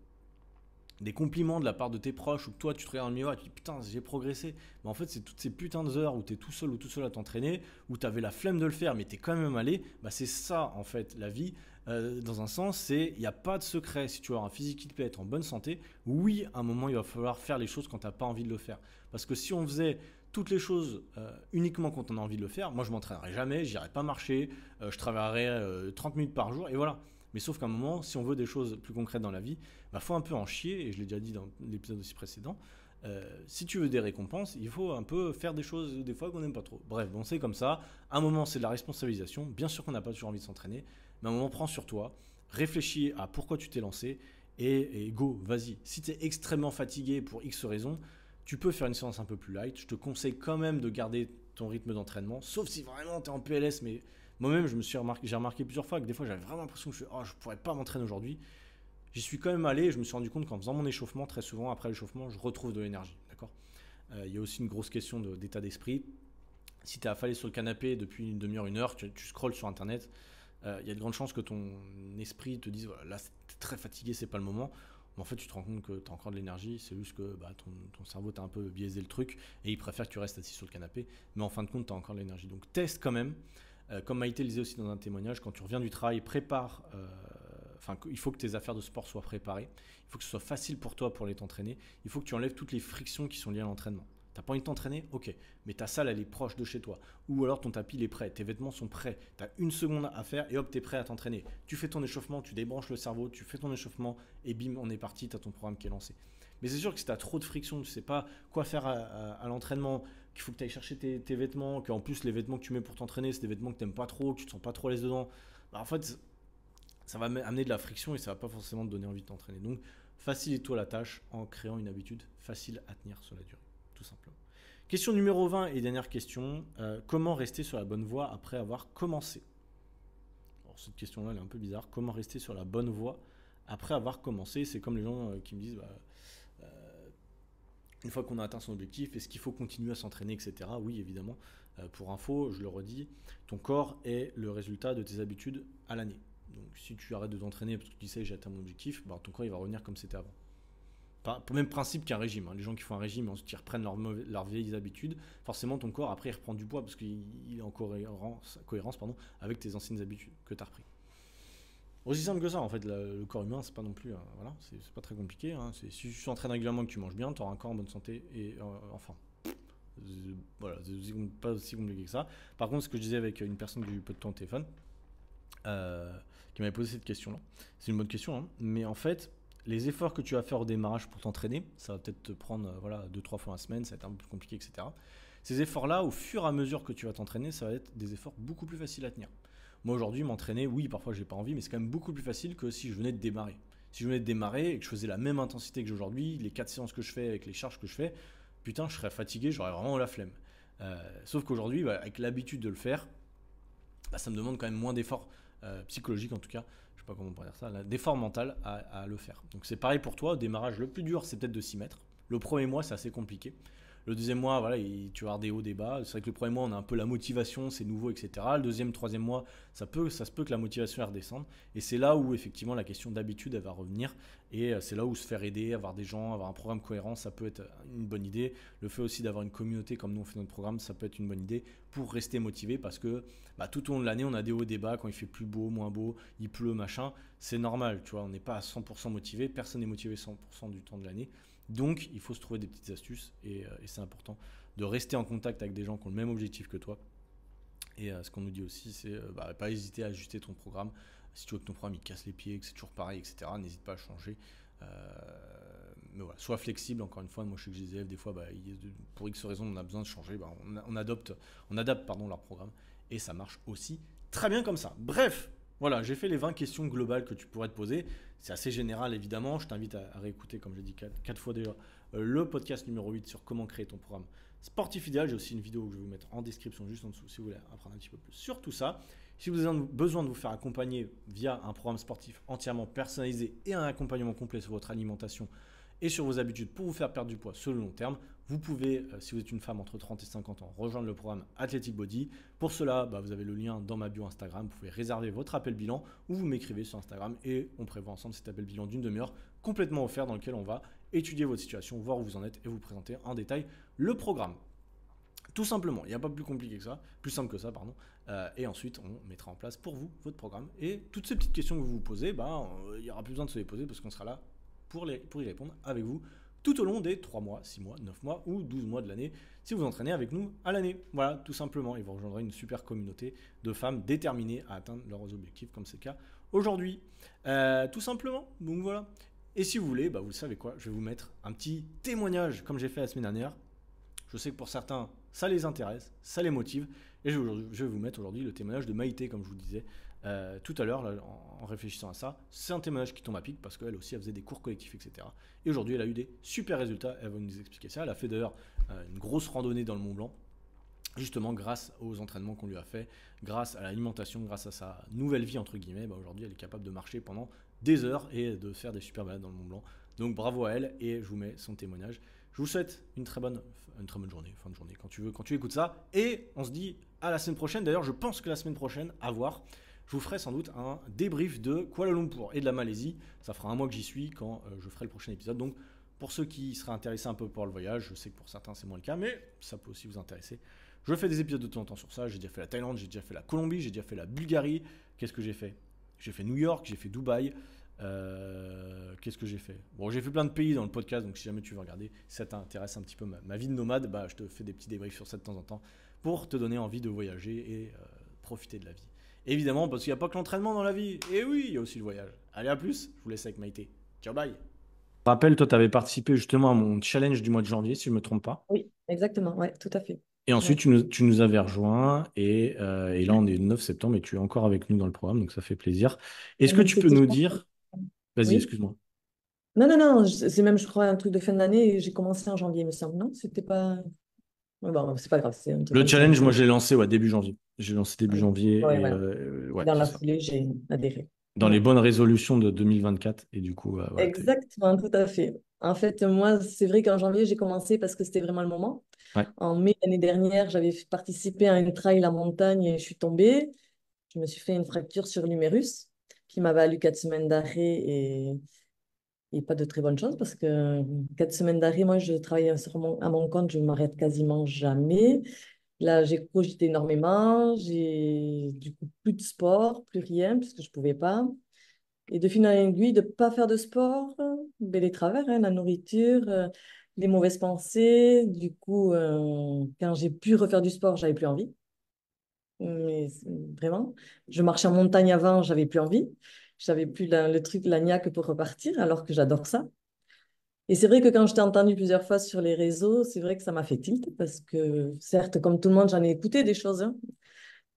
des compliments de la part de tes proches ou toi tu te regardes dans le miroir et tu dis putain j'ai progressé. Mais en fait c'est toutes ces putains d'heures où tu es tout seul ou tout seul à t'entraîner où tu avais la flemme de le faire mais tu es quand même allé. Bah c'est ça en fait la vie. Euh, dans un sens c'est il n'y a pas de secret. Si tu as un physique qui te plaît être en bonne santé oui à un moment il va falloir faire les choses quand tu n'as pas envie de le faire. Parce que si on faisait toutes les choses euh, uniquement quand on a envie de le faire moi je m'entraînerais jamais j'irais pas marcher euh, je travaillerais 30 minutes par jour et voilà mais sauf qu'à un moment, si on veut des choses plus concrètes dans la vie, il bah, faut un peu en chier, et je l'ai déjà dit dans l'épisode aussi précédent. Euh, si tu veux des récompenses, il faut un peu faire des choses des fois qu'on n'aime pas trop. Bref, bon, c'est comme ça. À un moment, c'est de la responsabilisation. Bien sûr qu'on n'a pas toujours envie de s'entraîner, mais à un moment, prends sur toi, réfléchis à pourquoi tu t'es lancé, et, go, vas-y. Si tu es extrêmement fatigué pour X raisons, tu peux faire une séance un peu plus light. Je te conseille quand même de garder ton rythme d'entraînement, sauf si vraiment tu es en PLS, mais moi-même, j'ai remarqué plusieurs fois que des fois, j'avais vraiment l'impression que je, oh, pourrais pas m'entraîner aujourd'hui. J'y suis quand même allé et je me suis rendu compte qu'en faisant mon échauffement, très souvent, après l'échauffement, je retrouve de l'énergie. D'accord? Euh, Il y a aussi une grosse question d'état d'esprit. Si tu es affalé sur le canapé depuis une demi-heure, une heure, tu, tu scrolles sur Internet, euh, il y a de grandes chances que ton esprit te dise voilà, là, es très fatigué, c'est pas le moment. Mais en fait, tu te rends compte que tu as encore de l'énergie, c'est juste que bah, ton, ton, cerveau t'a un peu biaisé le truc et il préfère que tu restes assis sur le canapé. Mais en fin de compte, tu as encore de l'énergie. Donc teste quand même. Euh, comme Maïté le disait aussi dans un témoignage, quand tu reviens du travail, prépare. Euh, enfin, il faut que tes affaires de sport soient préparées. Il faut que ce soit facile pour toi pour aller t'entraîner. Il faut que tu enlèves toutes les frictions qui sont liées à l'entraînement. T'as pas envie de t'entraîner? Ok. Mais ta salle, elle est proche de chez toi. Ou alors ton tapis, il est prêt. Tes vêtements sont prêts. Tu as une seconde à faire et hop, tu es prêt à t'entraîner. Tu fais ton échauffement, tu débranches le cerveau, tu fais ton échauffement et bim, on est parti. Tu as ton programme qui est lancé. Mais c'est sûr que si tu as trop de friction, tu sais pas quoi faire à l'entraînement, qu'il faut que tu ailles chercher tes, vêtements, qu'en plus les vêtements que tu mets pour t'entraîner, c'est des vêtements que tu n'aimes pas trop, que tu te sens pas trop à l'aise dedans, bah, en fait, ça va amener de la friction et ça va pas forcément te donner envie de t'entraîner. Donc, facilite-toi la tâche en créant une habitude facile à tenir sur la durée, tout simplement. Question numéro 20 et dernière question. Euh, comment rester sur la bonne voie après avoir commencé? Alors, cette question-là, elle est un peu bizarre. Comment rester sur la bonne voie après avoir commencé? C'est comme les gens euh, qui me disent bah, une fois qu'on a atteint son objectif, est-ce qu'il faut continuer à s'entraîner, etc. Oui, évidemment. Euh, pour info, je le redis, ton corps est le résultat de tes habitudes à l'année. Donc si tu arrêtes de t'entraîner parce que tu sais j'ai atteint mon objectif, bah, ton corps il va revenir comme c'était avant. Pas, même principe qu'un régime. Hein. Les gens qui font un régime ensuite ils reprennent leurs vieilles habitudes, forcément ton corps après il reprend du poids parce qu'il est en cohérence, cohérence pardon, avec tes anciennes habitudes que tu as repris. Aussi simple que ça, en fait, le, corps humain, c'est pas non plus, euh, voilà, c'est pas très compliqué. Hein. Si tu t'entraînes régulièrement que tu manges bien, tu auras un corps en bonne santé et euh, enfin. Voilà, c'est pas aussi compliqué que ça. Par contre, ce que je disais avec une personne que j'ai eu peu de temps au téléphone, euh, qui m'avait posé cette question-là, c'est une bonne question, hein. mais en fait, les efforts que tu vas faire au démarrage pour t'entraîner, ça va peut-être te prendre voilà, deux, trois fois la semaine, ça va être un peu plus compliqué, etc. Ces efforts-là, au fur et à mesure que tu vas t'entraîner, ça va être des efforts beaucoup plus faciles à tenir. Moi aujourd'hui, m'entraîner, oui, parfois j'ai pas envie, mais c'est quand même beaucoup plus facile que si je venais de démarrer. Si je venais de démarrer et que je faisais la même intensité que aujourd'hui, les 4 séances que je fais avec les charges que je fais, putain, je serais fatigué, j'aurais vraiment la flemme. Euh, sauf qu'aujourd'hui, bah, avec l'habitude de le faire, bah, ça me demande quand même moins d'efforts euh, psychologiques en tout cas, je sais pas comment on pourrait dire ça, d'effort mental à, à, le faire. Donc c'est pareil pour toi, au démarrage, le plus dur c'est peut-être de s'y mettre. Le premier mois, c'est assez compliqué. Le deuxième mois, voilà, tu vas avoir des hauts, des bas. C'est vrai que le premier mois, on a un peu la motivation, c'est nouveau, etc. Le deuxième, troisième mois, ça, peut, ça se peut que la motivation redescende. Et c'est là où, effectivement, la question d'habitude, va revenir. Et euh, c'est là où se faire aider, avoir des gens, avoir un programme cohérent, ça peut être une bonne idée. Le fait aussi d'avoir une communauté comme nous, on fait notre programme, ça peut être une bonne idée pour rester motivé parce que bah, tout au long de l'année, on a des hauts, des bas. Quand il fait plus beau, moins beau, il pleut, machin. C'est normal, tu vois. On n'est pas à 100% motivé. Personne n'est motivé 100% du temps de l'année. Donc, il faut se trouver des petites astuces et, euh, c'est important de rester en contact avec des gens qui ont le même objectif que toi. Et euh, ce qu'on nous dit aussi, c'est euh, bah, pas hésiter à ajuster ton programme Si tu vois que ton programme il casse les pieds, que c'est toujours pareil, etc., n'hésite pas à changer. mais voilà, sois flexible. Encore une fois, moi je sais que j'ai des élèves, des fois, bah, pour X raison, on a besoin de changer. Bah, on, adopte, on adapte pardon, leur programme et ça marche aussi très bien comme ça. Bref, voilà, j'ai fait les 20 questions globales que tu pourrais te poser. C'est assez général évidemment. Je t'invite à, réécouter, comme j'ai dit 4, fois déjà, euh, le podcast numéro 8 sur comment créer ton programme sportif idéal. J'ai aussi une vidéo que je vais vous mettre en description juste en dessous si vous voulez apprendre un petit peu plus sur tout ça. Si vous avez besoin de vous faire accompagner via un programme sportif entièrement personnalisé et un accompagnement complet sur votre alimentation et sur vos habitudes pour vous faire perdre du poids sur le long terme, vous pouvez, euh, si vous êtes une femme entre 30 et 50 ans, rejoindre le programme Athletic Body. Pour cela, bah, vous avez le lien dans ma bio Instagram. Vous pouvez réserver votre appel bilan ou vous m'écrivez sur Instagram et on prévoit ensemble cet appel bilan d'une demi-heure complètement offert dans lequel on va étudier votre situation, voir où vous en êtes et vous présenter en détail le programme. Tout simplement, il n'y a pas plus compliqué que ça, plus simple que ça, pardon. Euh, et ensuite, on mettra en place pour vous votre programme. Et toutes ces petites questions que vous vous posez, bah, il n'y aura plus besoin de se les poser parce qu'on sera là pour y répondre avec vous tout au long des 3 mois, 6 mois, 9 mois ou 12 mois de l'année si vous entraînez avec nous à l'année. Voilà, tout simplement. Et vous rejoindrez une super communauté de femmes déterminées à atteindre leurs objectifs comme c'est le cas aujourd'hui. Euh, tout simplement. Donc voilà. Et si vous voulez, bah vous savez quoi, je vais vous mettre un petit témoignage comme j'ai fait la semaine dernière. Je sais que pour certains, ça les intéresse, ça les motive. Et je vais vous mettre aujourd'hui le témoignage de Maïté, comme je vous disais, euh, tout à l'heure, en, réfléchissant à ça, c'est un témoignage qui tombe à pic parce qu'elle aussi, elle faisait des cours collectifs, etc. Et aujourd'hui, elle a eu des super résultats. Elle va nous expliquer ça. Elle a fait d'ailleurs euh, une grosse randonnée dans le Mont Blanc, justement grâce aux entraînements qu'on lui a fait, grâce à l'alimentation, grâce à sa nouvelle vie, entre guillemets. Bah, aujourd'hui, elle est capable de marcher pendant des heures et de faire des super balades dans le Mont Blanc. Donc bravo à elle et je vous mets son témoignage. Je vous souhaite une très bonne, une très bonne journée, fin de journée, quand tu veux, quand tu écoutes ça. Et on se dit à la semaine prochaine. D'ailleurs, je pense que la semaine prochaine, à voir je vous ferai sans doute un débrief de Kuala Lumpur et de la Malaisie. Ça fera un mois que j'y suis quand euh, je ferai le prochain épisode. Donc, pour ceux qui seraient intéressés un peu par le voyage, je sais que pour certains c'est moins le cas, mais ça peut aussi vous intéresser. Je fais des épisodes de temps en temps sur ça. J'ai déjà fait la Thaïlande, j'ai déjà fait la Colombie, j'ai déjà fait la Bulgarie. Qu'est-ce que j'ai fait? J'ai fait New York, j'ai fait Dubaï. Euh, qu'est-ce que j'ai fait? Bon, j'ai fait plein de pays dans le podcast, donc si jamais tu veux regarder, si ça t'intéresse un petit peu ma, vie de nomade, bah, je te fais des petits débriefs sur ça de temps en temps pour te donner envie de voyager et euh, profiter de la vie. Évidemment, parce qu'il n'y a pas que l'entraînement dans la vie. Et oui, il y a aussi le voyage. Allez, à plus. Je vous laisse avec Maïté. Ciao, bye. Rappelle, toi, tu avais participé justement à mon challenge du mois de janvier, si je ne me trompe pas. Oui, exactement. Ouais, tout à fait. Et ensuite, tu, nous, tu, nous, avais rejoint. Et, euh, et, là, on est le 9 septembre et tu es encore avec nous dans le programme. Donc, ça fait plaisir. Est-ce que tu peux nous dire. Vas-y, excuse-moi. Non, non, non. C'est même, je crois, un truc de fin d'année. J'ai commencé en janvier, il me semble. Non, c'était pas. Bon, c'est pas grave. Le challenge, moi, je l'ai lancé ouais, début janvier. J'ai lancé début janvier. et, euh, dans la foulée, j'ai adhéré. Dans les bonnes résolutions de 2024. Et du coup, Exactement, tout à fait. En fait, moi, c'est vrai qu'en janvier, j'ai commencé parce que c'était vraiment le moment. En mai l'année dernière, j'avais participé à une trail à montagne et je suis tombée. Je me suis fait une fracture sur l'humérus qui m'a valu quatre semaines d'arrêt et et pas de très bonnes choses parce que quatre semaines d'arrêt, moi, je travaille mon, à mon compte, je m'arrête quasiment jamais. Là, j'ai cogité énormément, j'ai du coup plus de sport, plus rien, puisque je ne pouvais pas. Et de fil en aiguille, de ne pas faire de sport, ben, les travers, hein, la nourriture, euh, les mauvaises pensées. Du coup, euh, quand j'ai pu refaire du sport, j'avais plus envie. Mais vraiment, je marchais en montagne avant, j'avais plus envie. J'avais plus le truc, la niaque pour repartir, alors que j'adore ça. Et c'est vrai que quand je t'ai entendu plusieurs fois sur les réseaux, c'est vrai que ça m'a fait tilt, parce que certes, comme tout le monde, j'en ai écouté des choses. Hein.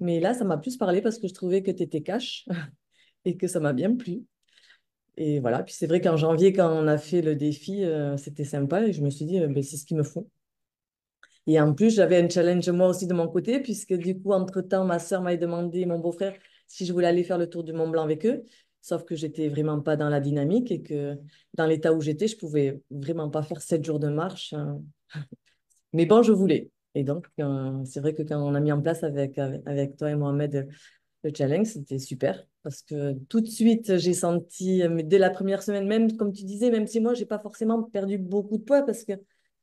mais là, ça m'a plus parlé parce que je trouvais que tu étais cash et que ça m'a bien plu. Et voilà, puis c'est vrai qu'en janvier, quand on a fait le défi, euh, c'était sympa et je me suis dit, euh, ben, c'est ce qu'il me faut. Et en plus, j'avais un challenge moi aussi de mon côté, puisque du coup, entre-temps, ma soeur m'avait demandé, mon beau-frère, si je voulais aller faire le tour du Mont Blanc avec eux. Sauf que j'étais vraiment pas dans la dynamique et que dans l'état où j'étais, je pouvais vraiment pas faire sept jours de marche. Hein. Mais bon, je voulais. Et donc, euh, c'est vrai que quand on a mis en place avec, toi et Mohamed le challenge, c'était super. Parce que tout de suite, j'ai senti, dès la première semaine, même comme tu disais, même si moi, j'ai pas forcément perdu beaucoup de poids, parce que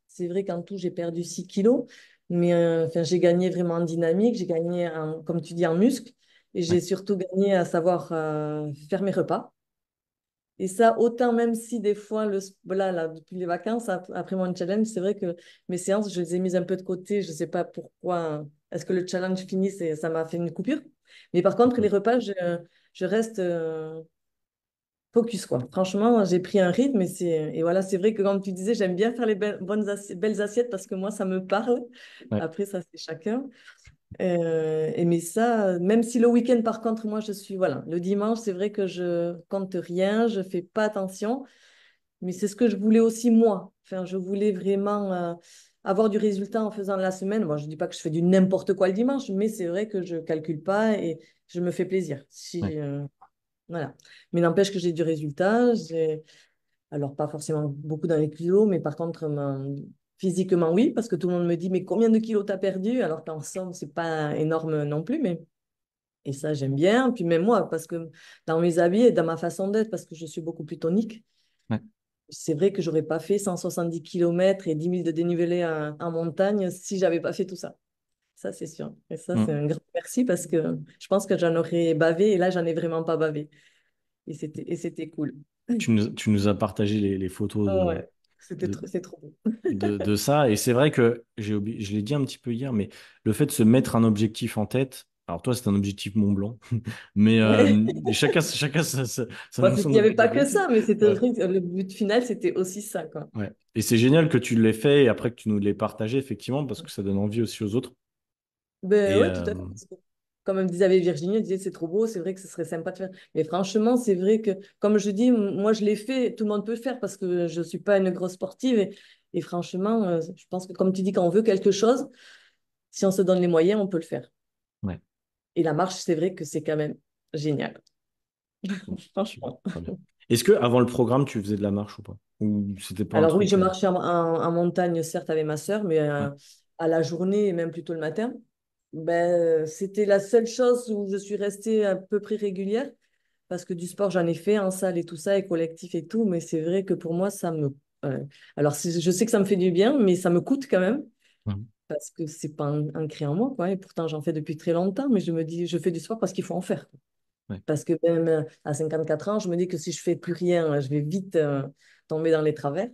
c'est vrai qu'en tout, j'ai perdu 6 kilos. Mais euh, j'ai gagné vraiment en dynamique, j'ai gagné, comme tu dis, en muscle. Et j'ai surtout gagné à savoir euh, faire mes repas. Et ça, autant même si des fois, le, là, là, depuis les vacances, après mon challenge, c'est vrai que mes séances, je les ai mises un peu de côté. Je ne sais pas pourquoi. Est-ce que le challenge finit, ça m'a fait une coupure? Mais par contre, les repas, je, je reste euh, focus, quoi. Franchement, j'ai pris un rythme et, et voilà, c'est vrai que comme tu disais, j'aime bien faire les bonnes belles assiettes parce que moi, ça me parle. Après, ça, c'est chacun. Euh, et mais ça, même si le week-end, par contre, moi, je suis, voilà, le dimanche, c'est vrai que je compte rien, je fais pas attention, mais c'est ce que je voulais aussi moi. Enfin, je voulais vraiment euh, avoir du résultat en faisant la semaine. Moi, je dis pas que je fais du n'importe quoi le dimanche, mais c'est vrai que je calcule pas et je me fais plaisir. Si, euh, voilà. Mais n'empêche que j'ai du résultat. J'ai, alors pas forcément beaucoup dans les kilos, mais par contre, Physiquement, oui, parce que tout le monde me dit, mais combien de kilos t'as perdu? Alors qu'en somme, c'est pas énorme non plus, mais... Et ça, j'aime bien. Puis même moi, parce que dans mes habits et dans ma façon d'être, parce que je suis beaucoup plus tonique, c'est vrai que j'aurais pas fait 170 km et 10 000 de dénivelé en, montagne si j'avais pas fait tout ça. Ça, c'est sûr. Et ça, c'est mm. un grand merci parce que je pense que j'en aurais bavé et là, j'en ai vraiment pas bavé. Et c'était cool. Tu nous, tu nous, as partagé les, les photos oh, c'était c'est trop beau. de, ça. Et c'est vrai que j'ai je l'ai dit un petit peu hier, mais le fait de se mettre un objectif en tête, alors toi, c'est un objectif Mont Blanc, mais euh, chacun, chacun ça, ça, Il n'y avait pas que ça, mais c'était le but final, c'était aussi ça. Quoi. Ouais. Et c'est génial que tu l'aies fait et après que tu nous l'aies partagé, effectivement, parce que ça donne envie aussi aux autres. Ben, oui, tout à euh, fait comme me disait Virginie, elle disait c'est trop beau, c'est vrai que ce serait sympa de faire. Mais franchement, c'est vrai que, comme je dis, moi je l'ai fait, tout le monde peut le faire parce que je ne suis pas une grosse sportive. Et, franchement, euh, je pense que comme tu dis, quand on veut quelque chose, si on se donne les moyens, on peut le faire. Ouais. Et la marche, c'est vrai que c'est quand même génial. franchement. Est-ce que avant le programme, tu faisais de la marche ou pas? Ou c'était pas Alors oui, je marchais en, montagne, certes, avec ma sœur, mais euh, à la journée et même plutôt le matin ben, c'était la seule chose où je suis restée à peu près régulière parce que du sport, j'en ai fait en salle et tout ça, et collectif et tout, mais c'est vrai que pour moi, ça me... alors, je sais que ça me fait du bien, mais ça me coûte quand même, mmh. parce que c'est pas ancré en moi, quoi, et pourtant, j'en fais depuis très longtemps, mais je me dis, je fais du sport parce qu'il faut en faire. Parce que même à 54 ans, je me dis que si je fais plus rien, je vais vite euh, tomber dans les travers.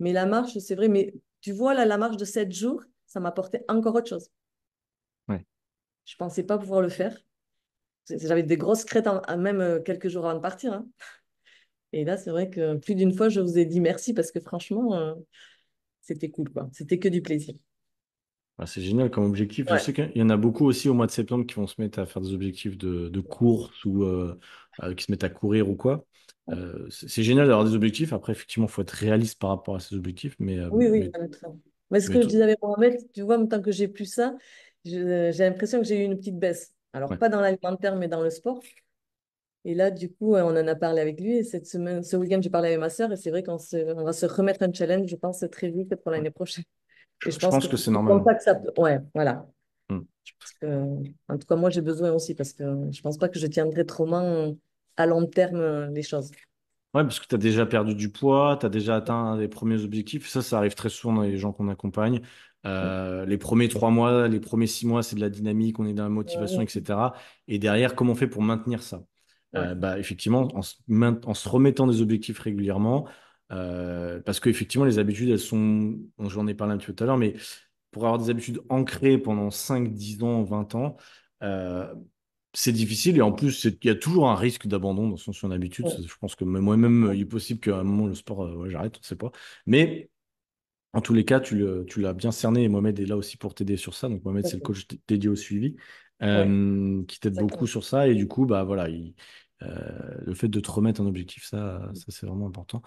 Mais la marche, c'est vrai, mais tu vois, là, la marche de 7 jours, ça m'a apporté encore autre chose. Je ne pensais pas pouvoir le faire. J'avais des grosses crêtes, même euh, quelques jours avant de partir. Hein. Et là, c'est vrai que plus d'une fois, je vous ai dit merci parce que franchement, euh, c'était cool. C'était que du plaisir. Ah, c'est génial comme objectif. Je sais qu'il y en a beaucoup aussi au mois de septembre qui vont se mettre à faire des objectifs de, de course ou euh, qui se mettent à courir ou quoi. c'est génial d'avoir des objectifs. Après, effectivement, il faut être réaliste par rapport à ces objectifs. Mais, oui, oui, mais... mais ce que je disais avec Mohamed, tu vois, tant que j'ai plus ça, j'ai l'impression que j'ai eu une petite baisse. Alors, pas dans l'alimentaire, mais dans le sport. Et là, du coup, on en a parlé avec lui. Et cette semaine, ce week-end, j'ai parlé avec ma sœur. Et c'est vrai qu'on va se remettre un challenge, je pense, très vite pour l'année prochaine. Et je, pense, que, c'est normal. Que ça peut... Ouais, voilà. Hmm. En tout cas, moi, j'ai besoin aussi parce que je ne pense pas que je tiendrai trop main à long terme les choses. Ouais, parce que tu as déjà perdu du poids, tu as déjà atteint les premiers objectifs. Ça, ça arrive très souvent dans les gens qu'on accompagne. Euh, les premiers trois mois, les premiers six mois, c'est de la dynamique, on est dans la motivation, etc. Et derrière, comment on fait pour maintenir ça? Euh, bah, Effectivement, en se, remettant des objectifs régulièrement, euh, parce qu'effectivement, les habitudes, elles sont, j'en ai parlé un petit peu tout à l'heure, mais pour avoir des habitudes ancrées pendant 5, 10 ans, 20 ans, c'est difficile et en plus, il y a toujours un risque d'abandon dans son, habitude. Je pense que moi-même, il est possible qu'à un moment, le sport, j'arrête, on ne sait pas. Mais en tous les cas, tu, l'as bien cerné et Mohamed est là aussi pour t'aider sur ça. Donc, Mohamed, c'est le coach dédié au suivi euh, qui t'aide beaucoup sur ça. Et du coup, bah, voilà, euh, le fait de te remettre un objectif, ça, ça c'est vraiment important.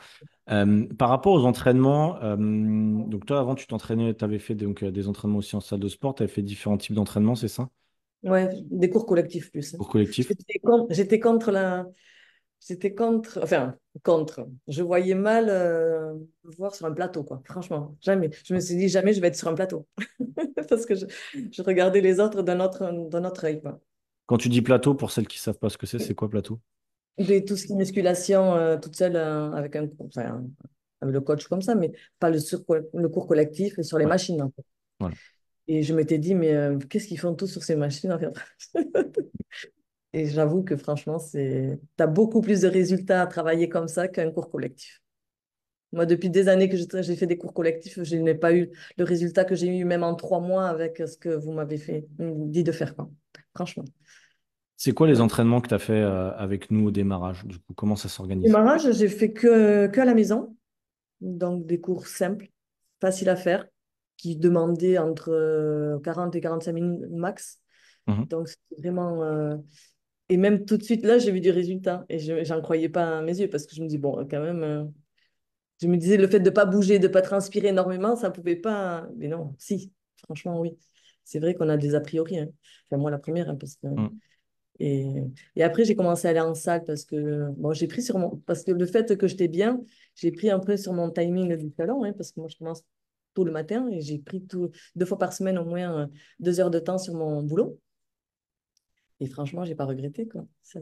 Euh, par rapport aux entraînements, donc toi, avant, tu t'entraînais, tu avais fait donc, des entraînements aussi en salle de sport. Tu avais fait différents types d'entraînements, c'est ça? Ouais, des cours collectifs plus. Cours collectifs J'étais contre la c'était contre, enfin, contre. Je voyais mal euh, voir sur un plateau, quoi. Franchement, jamais. Je me suis dit, jamais je vais être sur un plateau. Parce que je, je, regardais les autres d'un autre, d'un autre œil, quoi. Quand tu dis plateau, pour celles qui ne savent pas ce que c'est, c'est quoi plateau? Tout ce qui est musculation euh, toute seule euh, avec, un, enfin, avec le coach comme ça, mais pas le, sur, le cours collectif sur les machines. En fait. voilà. Et je m'étais dit, mais qu'est-ce qu'ils font tous sur ces machines en fait? Et j'avoue que franchement, tu as beaucoup plus de résultats à travailler comme ça qu'un cours collectif. Moi, depuis des années que j'ai fait des cours collectifs, je n'ai pas eu le résultat que j'ai eu même en trois mois avec ce que vous m'avez fait dit de faire. Quoi. Franchement. C'est quoi les entraînements que tu as fait avec nous au démarrage Du coup, comment ça s'organise? Au démarrage, j'ai fait que, que à la maison. Donc, des cours simples, faciles à faire, qui demandaient entre 40 et 45 minutes max. Mmh Donc, c'est vraiment. Et même tout de suite, là, j'ai vu du résultat. Et je n'en croyais pas à mes yeux parce que je me dis, bon, quand même, je me disais, le fait de ne pas bouger, de ne pas transpirer énormément, ça ne pouvait pas. Mais non, si, franchement, oui. C'est vrai qu'on a des a priori. Hein. Enfin, moi, la première, hein, parce que. Mm. Et, et, après, j'ai commencé à aller en salle parce que bon, j'ai pris sur mon. Parce que le fait que j'étais bien, j'ai pris un peu sur mon timing du talent, hein, parce que moi, je commence tôt le matin et j'ai pris tout, deux fois par semaine au moins euh, deux heures de temps sur mon boulot. Et franchement, j'ai pas regretté. Quoi. Ça.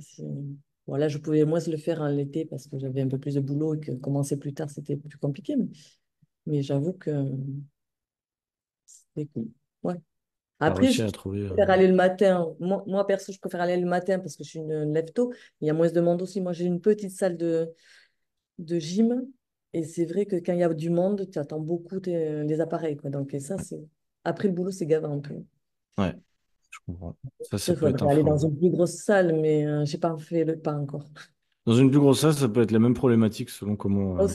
Bon, là, je pouvais moins le faire en l'été parce que j'avais un peu plus de boulot et que commencer plus tard, c'était plus compliqué. Mais, mais j'avoue que c'était cool. Ouais. Après, je préfère euh, aller le matin. Moi, moi, perso, je préfère aller le matin parce que je suis une lève tôt. Il y a moins de monde aussi. Moi, j'ai une petite salle de, de gym. Et c'est vrai que quand il y a du monde, tu attends beaucoup les appareils. Quoi. Donc, et ça, c'est... Après le boulot, c'est gavant un peu. Ouais. Je comprends. Ça, ça peut être aller dans une plus grosse salle, mais euh, j'ai pas fait le pas encore. Dans une plus grosse salle, ça peut être la même problématique selon comment, euh,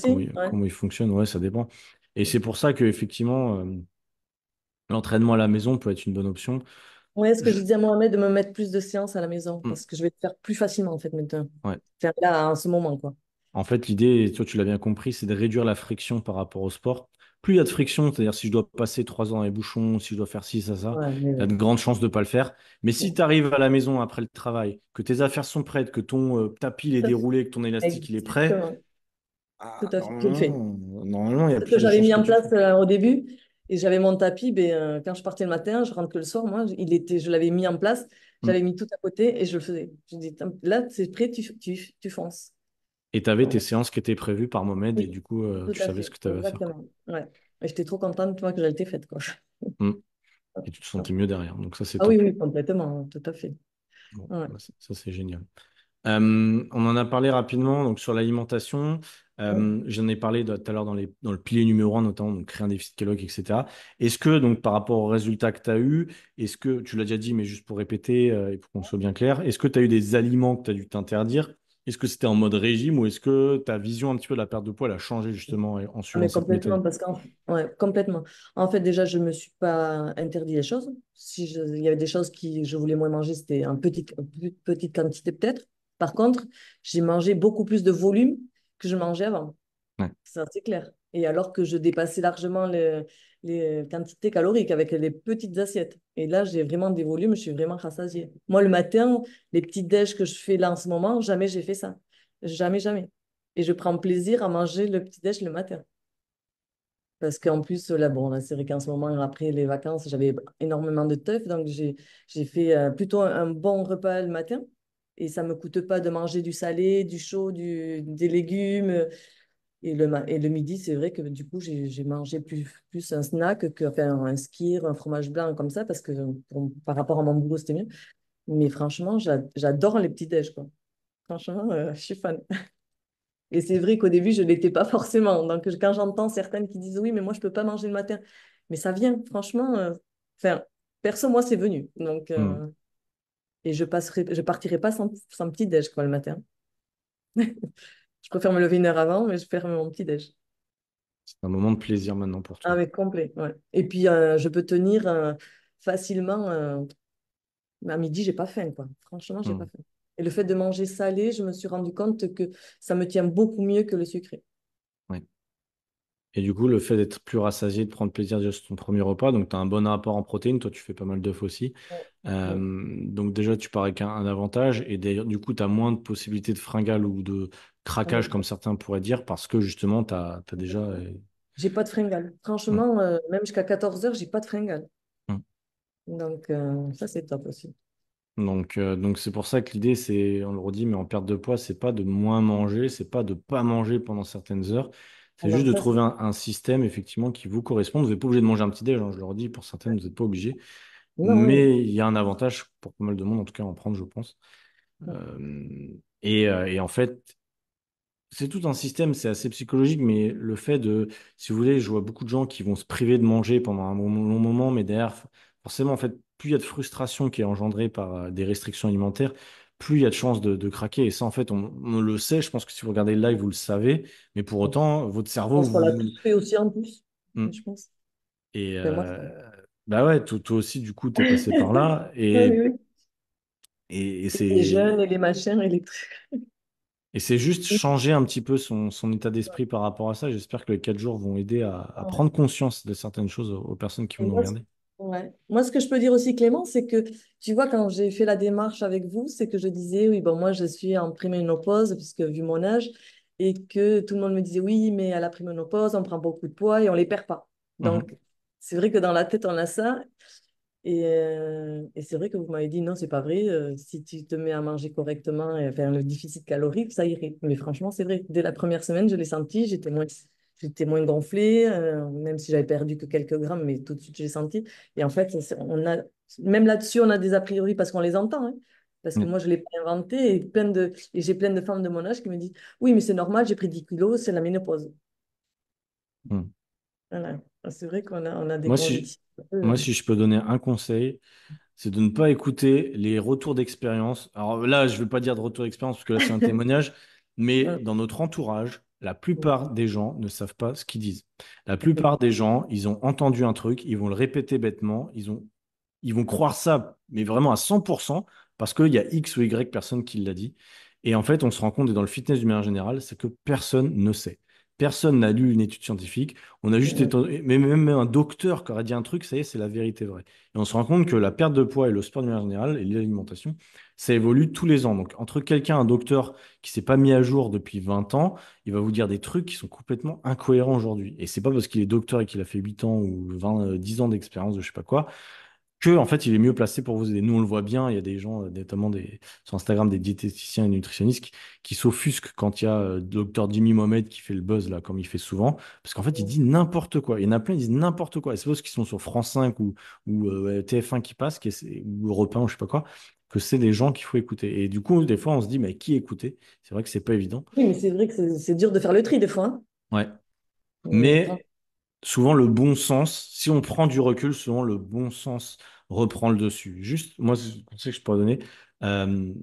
comment, il, fonctionne. Ouais, ça dépend. Et c'est pour ça qu'effectivement, euh, l'entraînement à la maison peut être une bonne option. Oui, ce que je disais à Mohamed de me mettre plus de séances à la maison, mm. parce que je vais le faire plus facilement en fait maintenant. Ouais. Faire là en ce moment, quoi. En fait, l'idée, toi, tu l'as bien compris, c'est de réduire la friction par rapport au sport plus il y a de friction, c'est-à-dire si je dois passer trois ans dans les bouchons, si je dois faire ci, ça, ça, il y a de grandes chances de ne pas le faire. Mais si tu arrives à la maison après le travail, que tes affaires sont prêtes, que ton euh, tapis est déroulé, que ton élastique il est prêt, ah, Tout à fait. Normalement, il y a plus que j'avais mis en place euh, au début et j'avais mon tapis. Ben, euh, quand je partais le matin, je rentre que le soir. Moi, il était, je l'avais mis en place. Mm. J'avais mis tout à côté et je le faisais. Je dis, là, c'est prêt, tu, tu, tu fonces. Et tu avais tes séances qui étaient prévues par Mohamed et du coup, euh, tu savais ce que tu avais à faire. Ouais. Et j'étais trop contente toi, que j'avais été faite. Quoi. Mmh. Et tu te sentais mieux derrière. Donc ça, c'est ah oui, oui, complètement, tout à fait. Bah, ça, c'est génial. on en a parlé rapidement donc, sur l'alimentation. J'en ai parlé tout à l'heure dans, dans, le pilier numéro 1, notamment donc, créer un déficit calorique, etc. Est-ce que, donc, par rapport aux résultats que tu as eu, est-ce que, tu l'as déjà dit, mais juste pour répéter euh, et pour qu'on soit bien clair, est-ce que tu as eu des aliments que tu as dû t'interdire est-ce que c'était en mode régime ou est-ce que ta vision un petit peu de la perte de poids elle a changé justement en suivant cette complètement, parce qu'en ouais, complètement. En fait, déjà, je ne me suis pas interdit les choses. Si il y avait des choses que je voulais moins manger, c'était en petite, petite quantité peut-être. Par contre, j'ai mangé beaucoup plus de volume que je mangeais avant. Ça, c'est clair. Et alors que je dépassais largement les, quantités caloriques avec les petites assiettes. Et là, j'ai vraiment des volumes, je suis vraiment rassasiée. Moi, le matin, les petits déj que je fais là en ce moment, jamais j'ai fait ça. Jamais, jamais. Et je prends plaisir à manger le petit déj le matin. Parce qu'en plus, là, bon, c'est vrai qu'en ce moment, après les vacances, j'avais énormément de teuf. Donc, j'ai fait euh, plutôt un, bon repas le matin. Et ça ne me coûte pas de manger du salé, du chaud, du, des légumes. Et le, et le midi, c'est vrai que du coup, j'ai mangé plus, plus un snack que enfin, un skir, un fromage blanc comme ça, parce que par rapport à mon boulot, c'était mieux. Mais franchement, j'adore les petits déj. Quoi. Franchement, euh, je suis fan. Et c'est vrai qu'au début, je ne l'étais pas forcément. Donc, quand j'entends certaines qui disent oui, mais moi, je ne peux pas manger le matin. Mais ça vient, franchement. Euh, enfin, perso, moi, c'est venu. Donc, euh, hmm. Et je ne je partirai pas sans, sans petit déj quoi, le matin. Je préfère me lever une heure avant, mais je fais mon petit déj. C'est un moment de plaisir maintenant pour toi. Ah, mais complet, ouais. Et puis, euh, je peux tenir euh, facilement. Euh, à midi, j'ai pas faim, quoi. Franchement, j'ai n'ai hmm. pas faim. Et le fait de manger salé, je me suis rendu compte que ça me tient beaucoup mieux que le sucré. Oui. Et du coup, le fait d'être plus rassasié, de prendre plaisir sur ton premier repas, donc tu as un bon rapport en protéines, toi tu fais pas mal d'œufs aussi. Donc déjà, tu pars avec un, avantage, et du coup, tu as moins de possibilités de fringales ou de craquage, comme certains pourraient dire, parce que justement, tu as, déjà. Euh, j'ai pas de fringale. Franchement, mm. euh, même jusqu'à 14 heures, j'ai pas de fringale. Mm. Donc, euh, ça, c'est top aussi. Donc, donc c'est pour ça que l'idée, c'est, on le redit, mais en perte de poids, c'est pas de moins manger, c'est pas de pas manger pendant certaines heures. C'est juste de trouver un, système, effectivement, qui vous correspond. Vous n'êtes pas obligé de manger un petit déj, hein, je le redis, pour certaines, vous n'êtes pas obligé. mais il y a un avantage pour pas mal de monde, en tout cas, en prendre, je pense. et, et, en fait, c'est tout un système, c'est assez psychologique, mais le fait de, si vous voulez, je vois beaucoup de gens qui vont se priver de manger pendant un long moment, mais derrière, forcément, en fait, plus il y a de frustration qui est engendrée par euh, des restrictions alimentaires, plus il y a de chances de, craquer. Et ça, en fait, on, le sait. Je pense que si vous regardez le live, vous le savez. Mais pour autant, votre cerveau. Je pense l'a fait aussi en plus, hmm. je pense. Et euh, bah ouais, toi, aussi, du coup, tu es passé par là. Et, oui, oui. et, c'est. Les jeunes et les machins et les trucs. Et c'est juste changer un petit peu son, son état d'esprit par rapport à ça. J'espère que les quatre jours vont aider à, à prendre conscience de certaines choses aux, personnes qui vont nous regarder. Ouais. Moi, ce que je peux dire aussi, Clément, c'est que tu vois, quand j'ai fait la démarche avec vous, c'est que je disais, oui, bon, moi, je suis en préménopause, puisque vu mon âge, et que tout le monde me disait, oui, mais à la préménopause, on prend beaucoup de poids et on ne les perd pas. Mmh Donc, c'est vrai que dans la tête, on a ça. Et, euh, et c'est vrai que vous m'avez dit non, c'est pas vrai. Euh, si tu te mets à manger correctement et faire le déficit calorique, ça irait. Mais franchement, c'est vrai. Dès la première semaine, je l'ai senti. J'étais moins, j'étais moins gonflée, euh, même si j'avais perdu que quelques grammes, mais tout de suite, j'ai senti. Et en fait, on a, même là-dessus, on a des a priori parce qu'on les entend. Hein. parce que mm. moi, je ne l'ai pas inventé. Et, plein de, et j'ai plein de femmes de mon âge qui me disent Oui, mais c'est normal, j'ai pris 10 kilos, c'est la ménopause. Mm. Voilà. C'est vrai qu'on a, on a des moi, si, moi, si je peux donner un conseil, c'est de ne pas écouter les retours d'expérience. Alors là, je ne veux pas dire de retour d'expérience parce que là, c'est un témoignage, mais dans notre entourage, la plupart des gens ne savent pas ce qu'ils disent. La plupart des gens, ils ont entendu un truc, ils vont le répéter bêtement, ils, ont, ils vont croire ça, mais vraiment à 100%, parce qu'il y a X ou Y personne qui l'a dit. Et en fait, on se rend compte, et dans le fitness du manière générale, c'est que personne ne sait. Personne n'a lu une étude scientifique. On a juste été... mais même un docteur qui aurait dit un truc, ça y est, c'est la vérité vraie. Et on se rend compte que la perte de poids et le sport de manière générale et l'alimentation, ça évolue tous les ans. Donc, entre quelqu'un, un docteur qui s'est pas mis à jour depuis 20 ans, il va vous dire des trucs qui sont complètement incohérents aujourd'hui. Et c'est pas parce qu'il est docteur et qu'il a fait 8 ans ou 20, 10 euh, ans d'expérience de je sais pas quoi que en fait il est mieux placé pour vous aider. Nous on le voit bien, il y a des gens, euh, notamment des, sur Instagram, des diététiciens et nutritionnistes qui, s'offusquent quand il y a euh, docteur Jimmy Mohamed qui fait le buzz là, comme il fait souvent, parce qu'en fait il dit n'importe quoi. Il y en a plein, ils disent n'importe quoi. Et c'est parce qu'ils sont sur France 5 ou, ou euh, TF1 qui passe, qui ou Europe 1 ou je sais pas quoi, que c'est des gens qu'il faut écouter. Et du coup, des fois on se dit mais qui écouter? C'est vrai que c'est pas évident. Oui, mais c'est vrai que c'est dur de faire le tri des fois. Hein. Ouais. Mais souvent le bon sens, si on prend du recul, souvent le bon sens reprend le dessus. Juste, moi, c'est le conseil que je pourrais donner. Euh,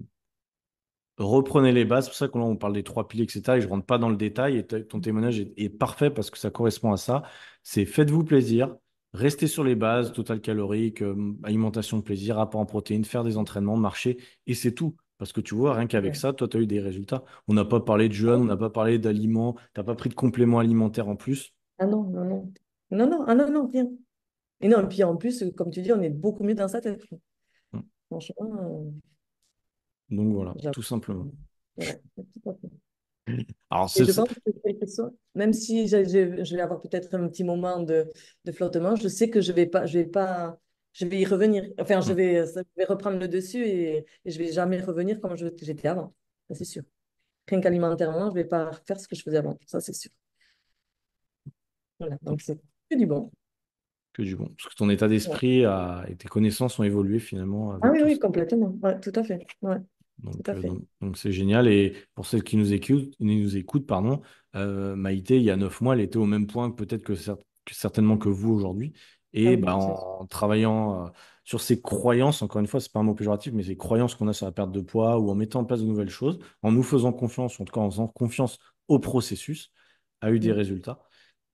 reprenez les bases. C'est pour ça qu'on parle des trois piliers, etc. Et je ne rentre pas dans le détail. Et ton témoignage est, parfait parce que ça correspond à ça. C'est faites-vous plaisir. Restez sur les bases, total calorique, euh, alimentation de plaisir, rapport en protéines, faire des entraînements, marcher, et c'est tout. Parce que tu vois, rien qu'avec ça, toi, tu as eu des résultats. On n'a pas parlé de jeûne, on n'a pas parlé d'aliments, tu n'as pas pris de compléments alimentaires en plus. Ah non, non, non. Non, non, ah non, non, rien. Et non, et puis en plus, comme tu dis, on est beaucoup mieux dans sa tête. Mm. Franchement. Euh, Donc voilà, tout simplement. Alors, je pense que même si je, vais avoir peut-être un petit moment de, flottement, je sais que je vais pas, je vais pas, je vais y revenir. Enfin, je mm. vais, vais reprendre le dessus et, et je vais jamais revenir comme j'étais avant. Ça, c'est sûr. Rien qu'alimentairement, je vais pas faire ce que je faisais avant. Ça, c'est sûr. Voilà, donc c'est du bon du bon. Parce que ton état d'esprit et tes connaissances ont évolué finalement. ah oui, oui, complètement. tout à fait. Euh, donc, c'est génial. Et pour celles qui nous écoutent, nous écoutent pardon, euh, Maïté, il y a neuf mois, elle était au même point peut-être que, certainement que vous aujourd'hui. Et ah bah, en, travaillant euh, sur ces croyances, encore une fois, c'est pas un mot péjoratif, mais ces croyances qu'on a sur la perte de poids ou en mettant en place de nouvelles choses, en nous faisant confiance, en tout cas en faisant confiance au processus, a eu des mmh.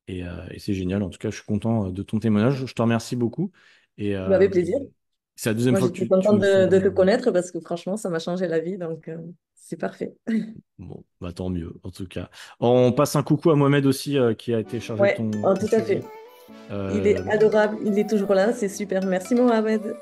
Euh, et, c'est génial. En tout cas, je suis content euh, de ton témoignage. Je te remercie beaucoup. Et, euh, plaisir. C'est la deuxième fois que tu. Je suis contente de, te connaître parce que franchement, ça m'a changé la vie. Donc, c'est parfait. Bon, bah, tant mieux, en tout cas. On passe un coucou à Mohamed aussi, qui a été chargé de ton. Oh, tout à fait. Il est adorable. Il est toujours là. C'est super. Merci, Mohamed.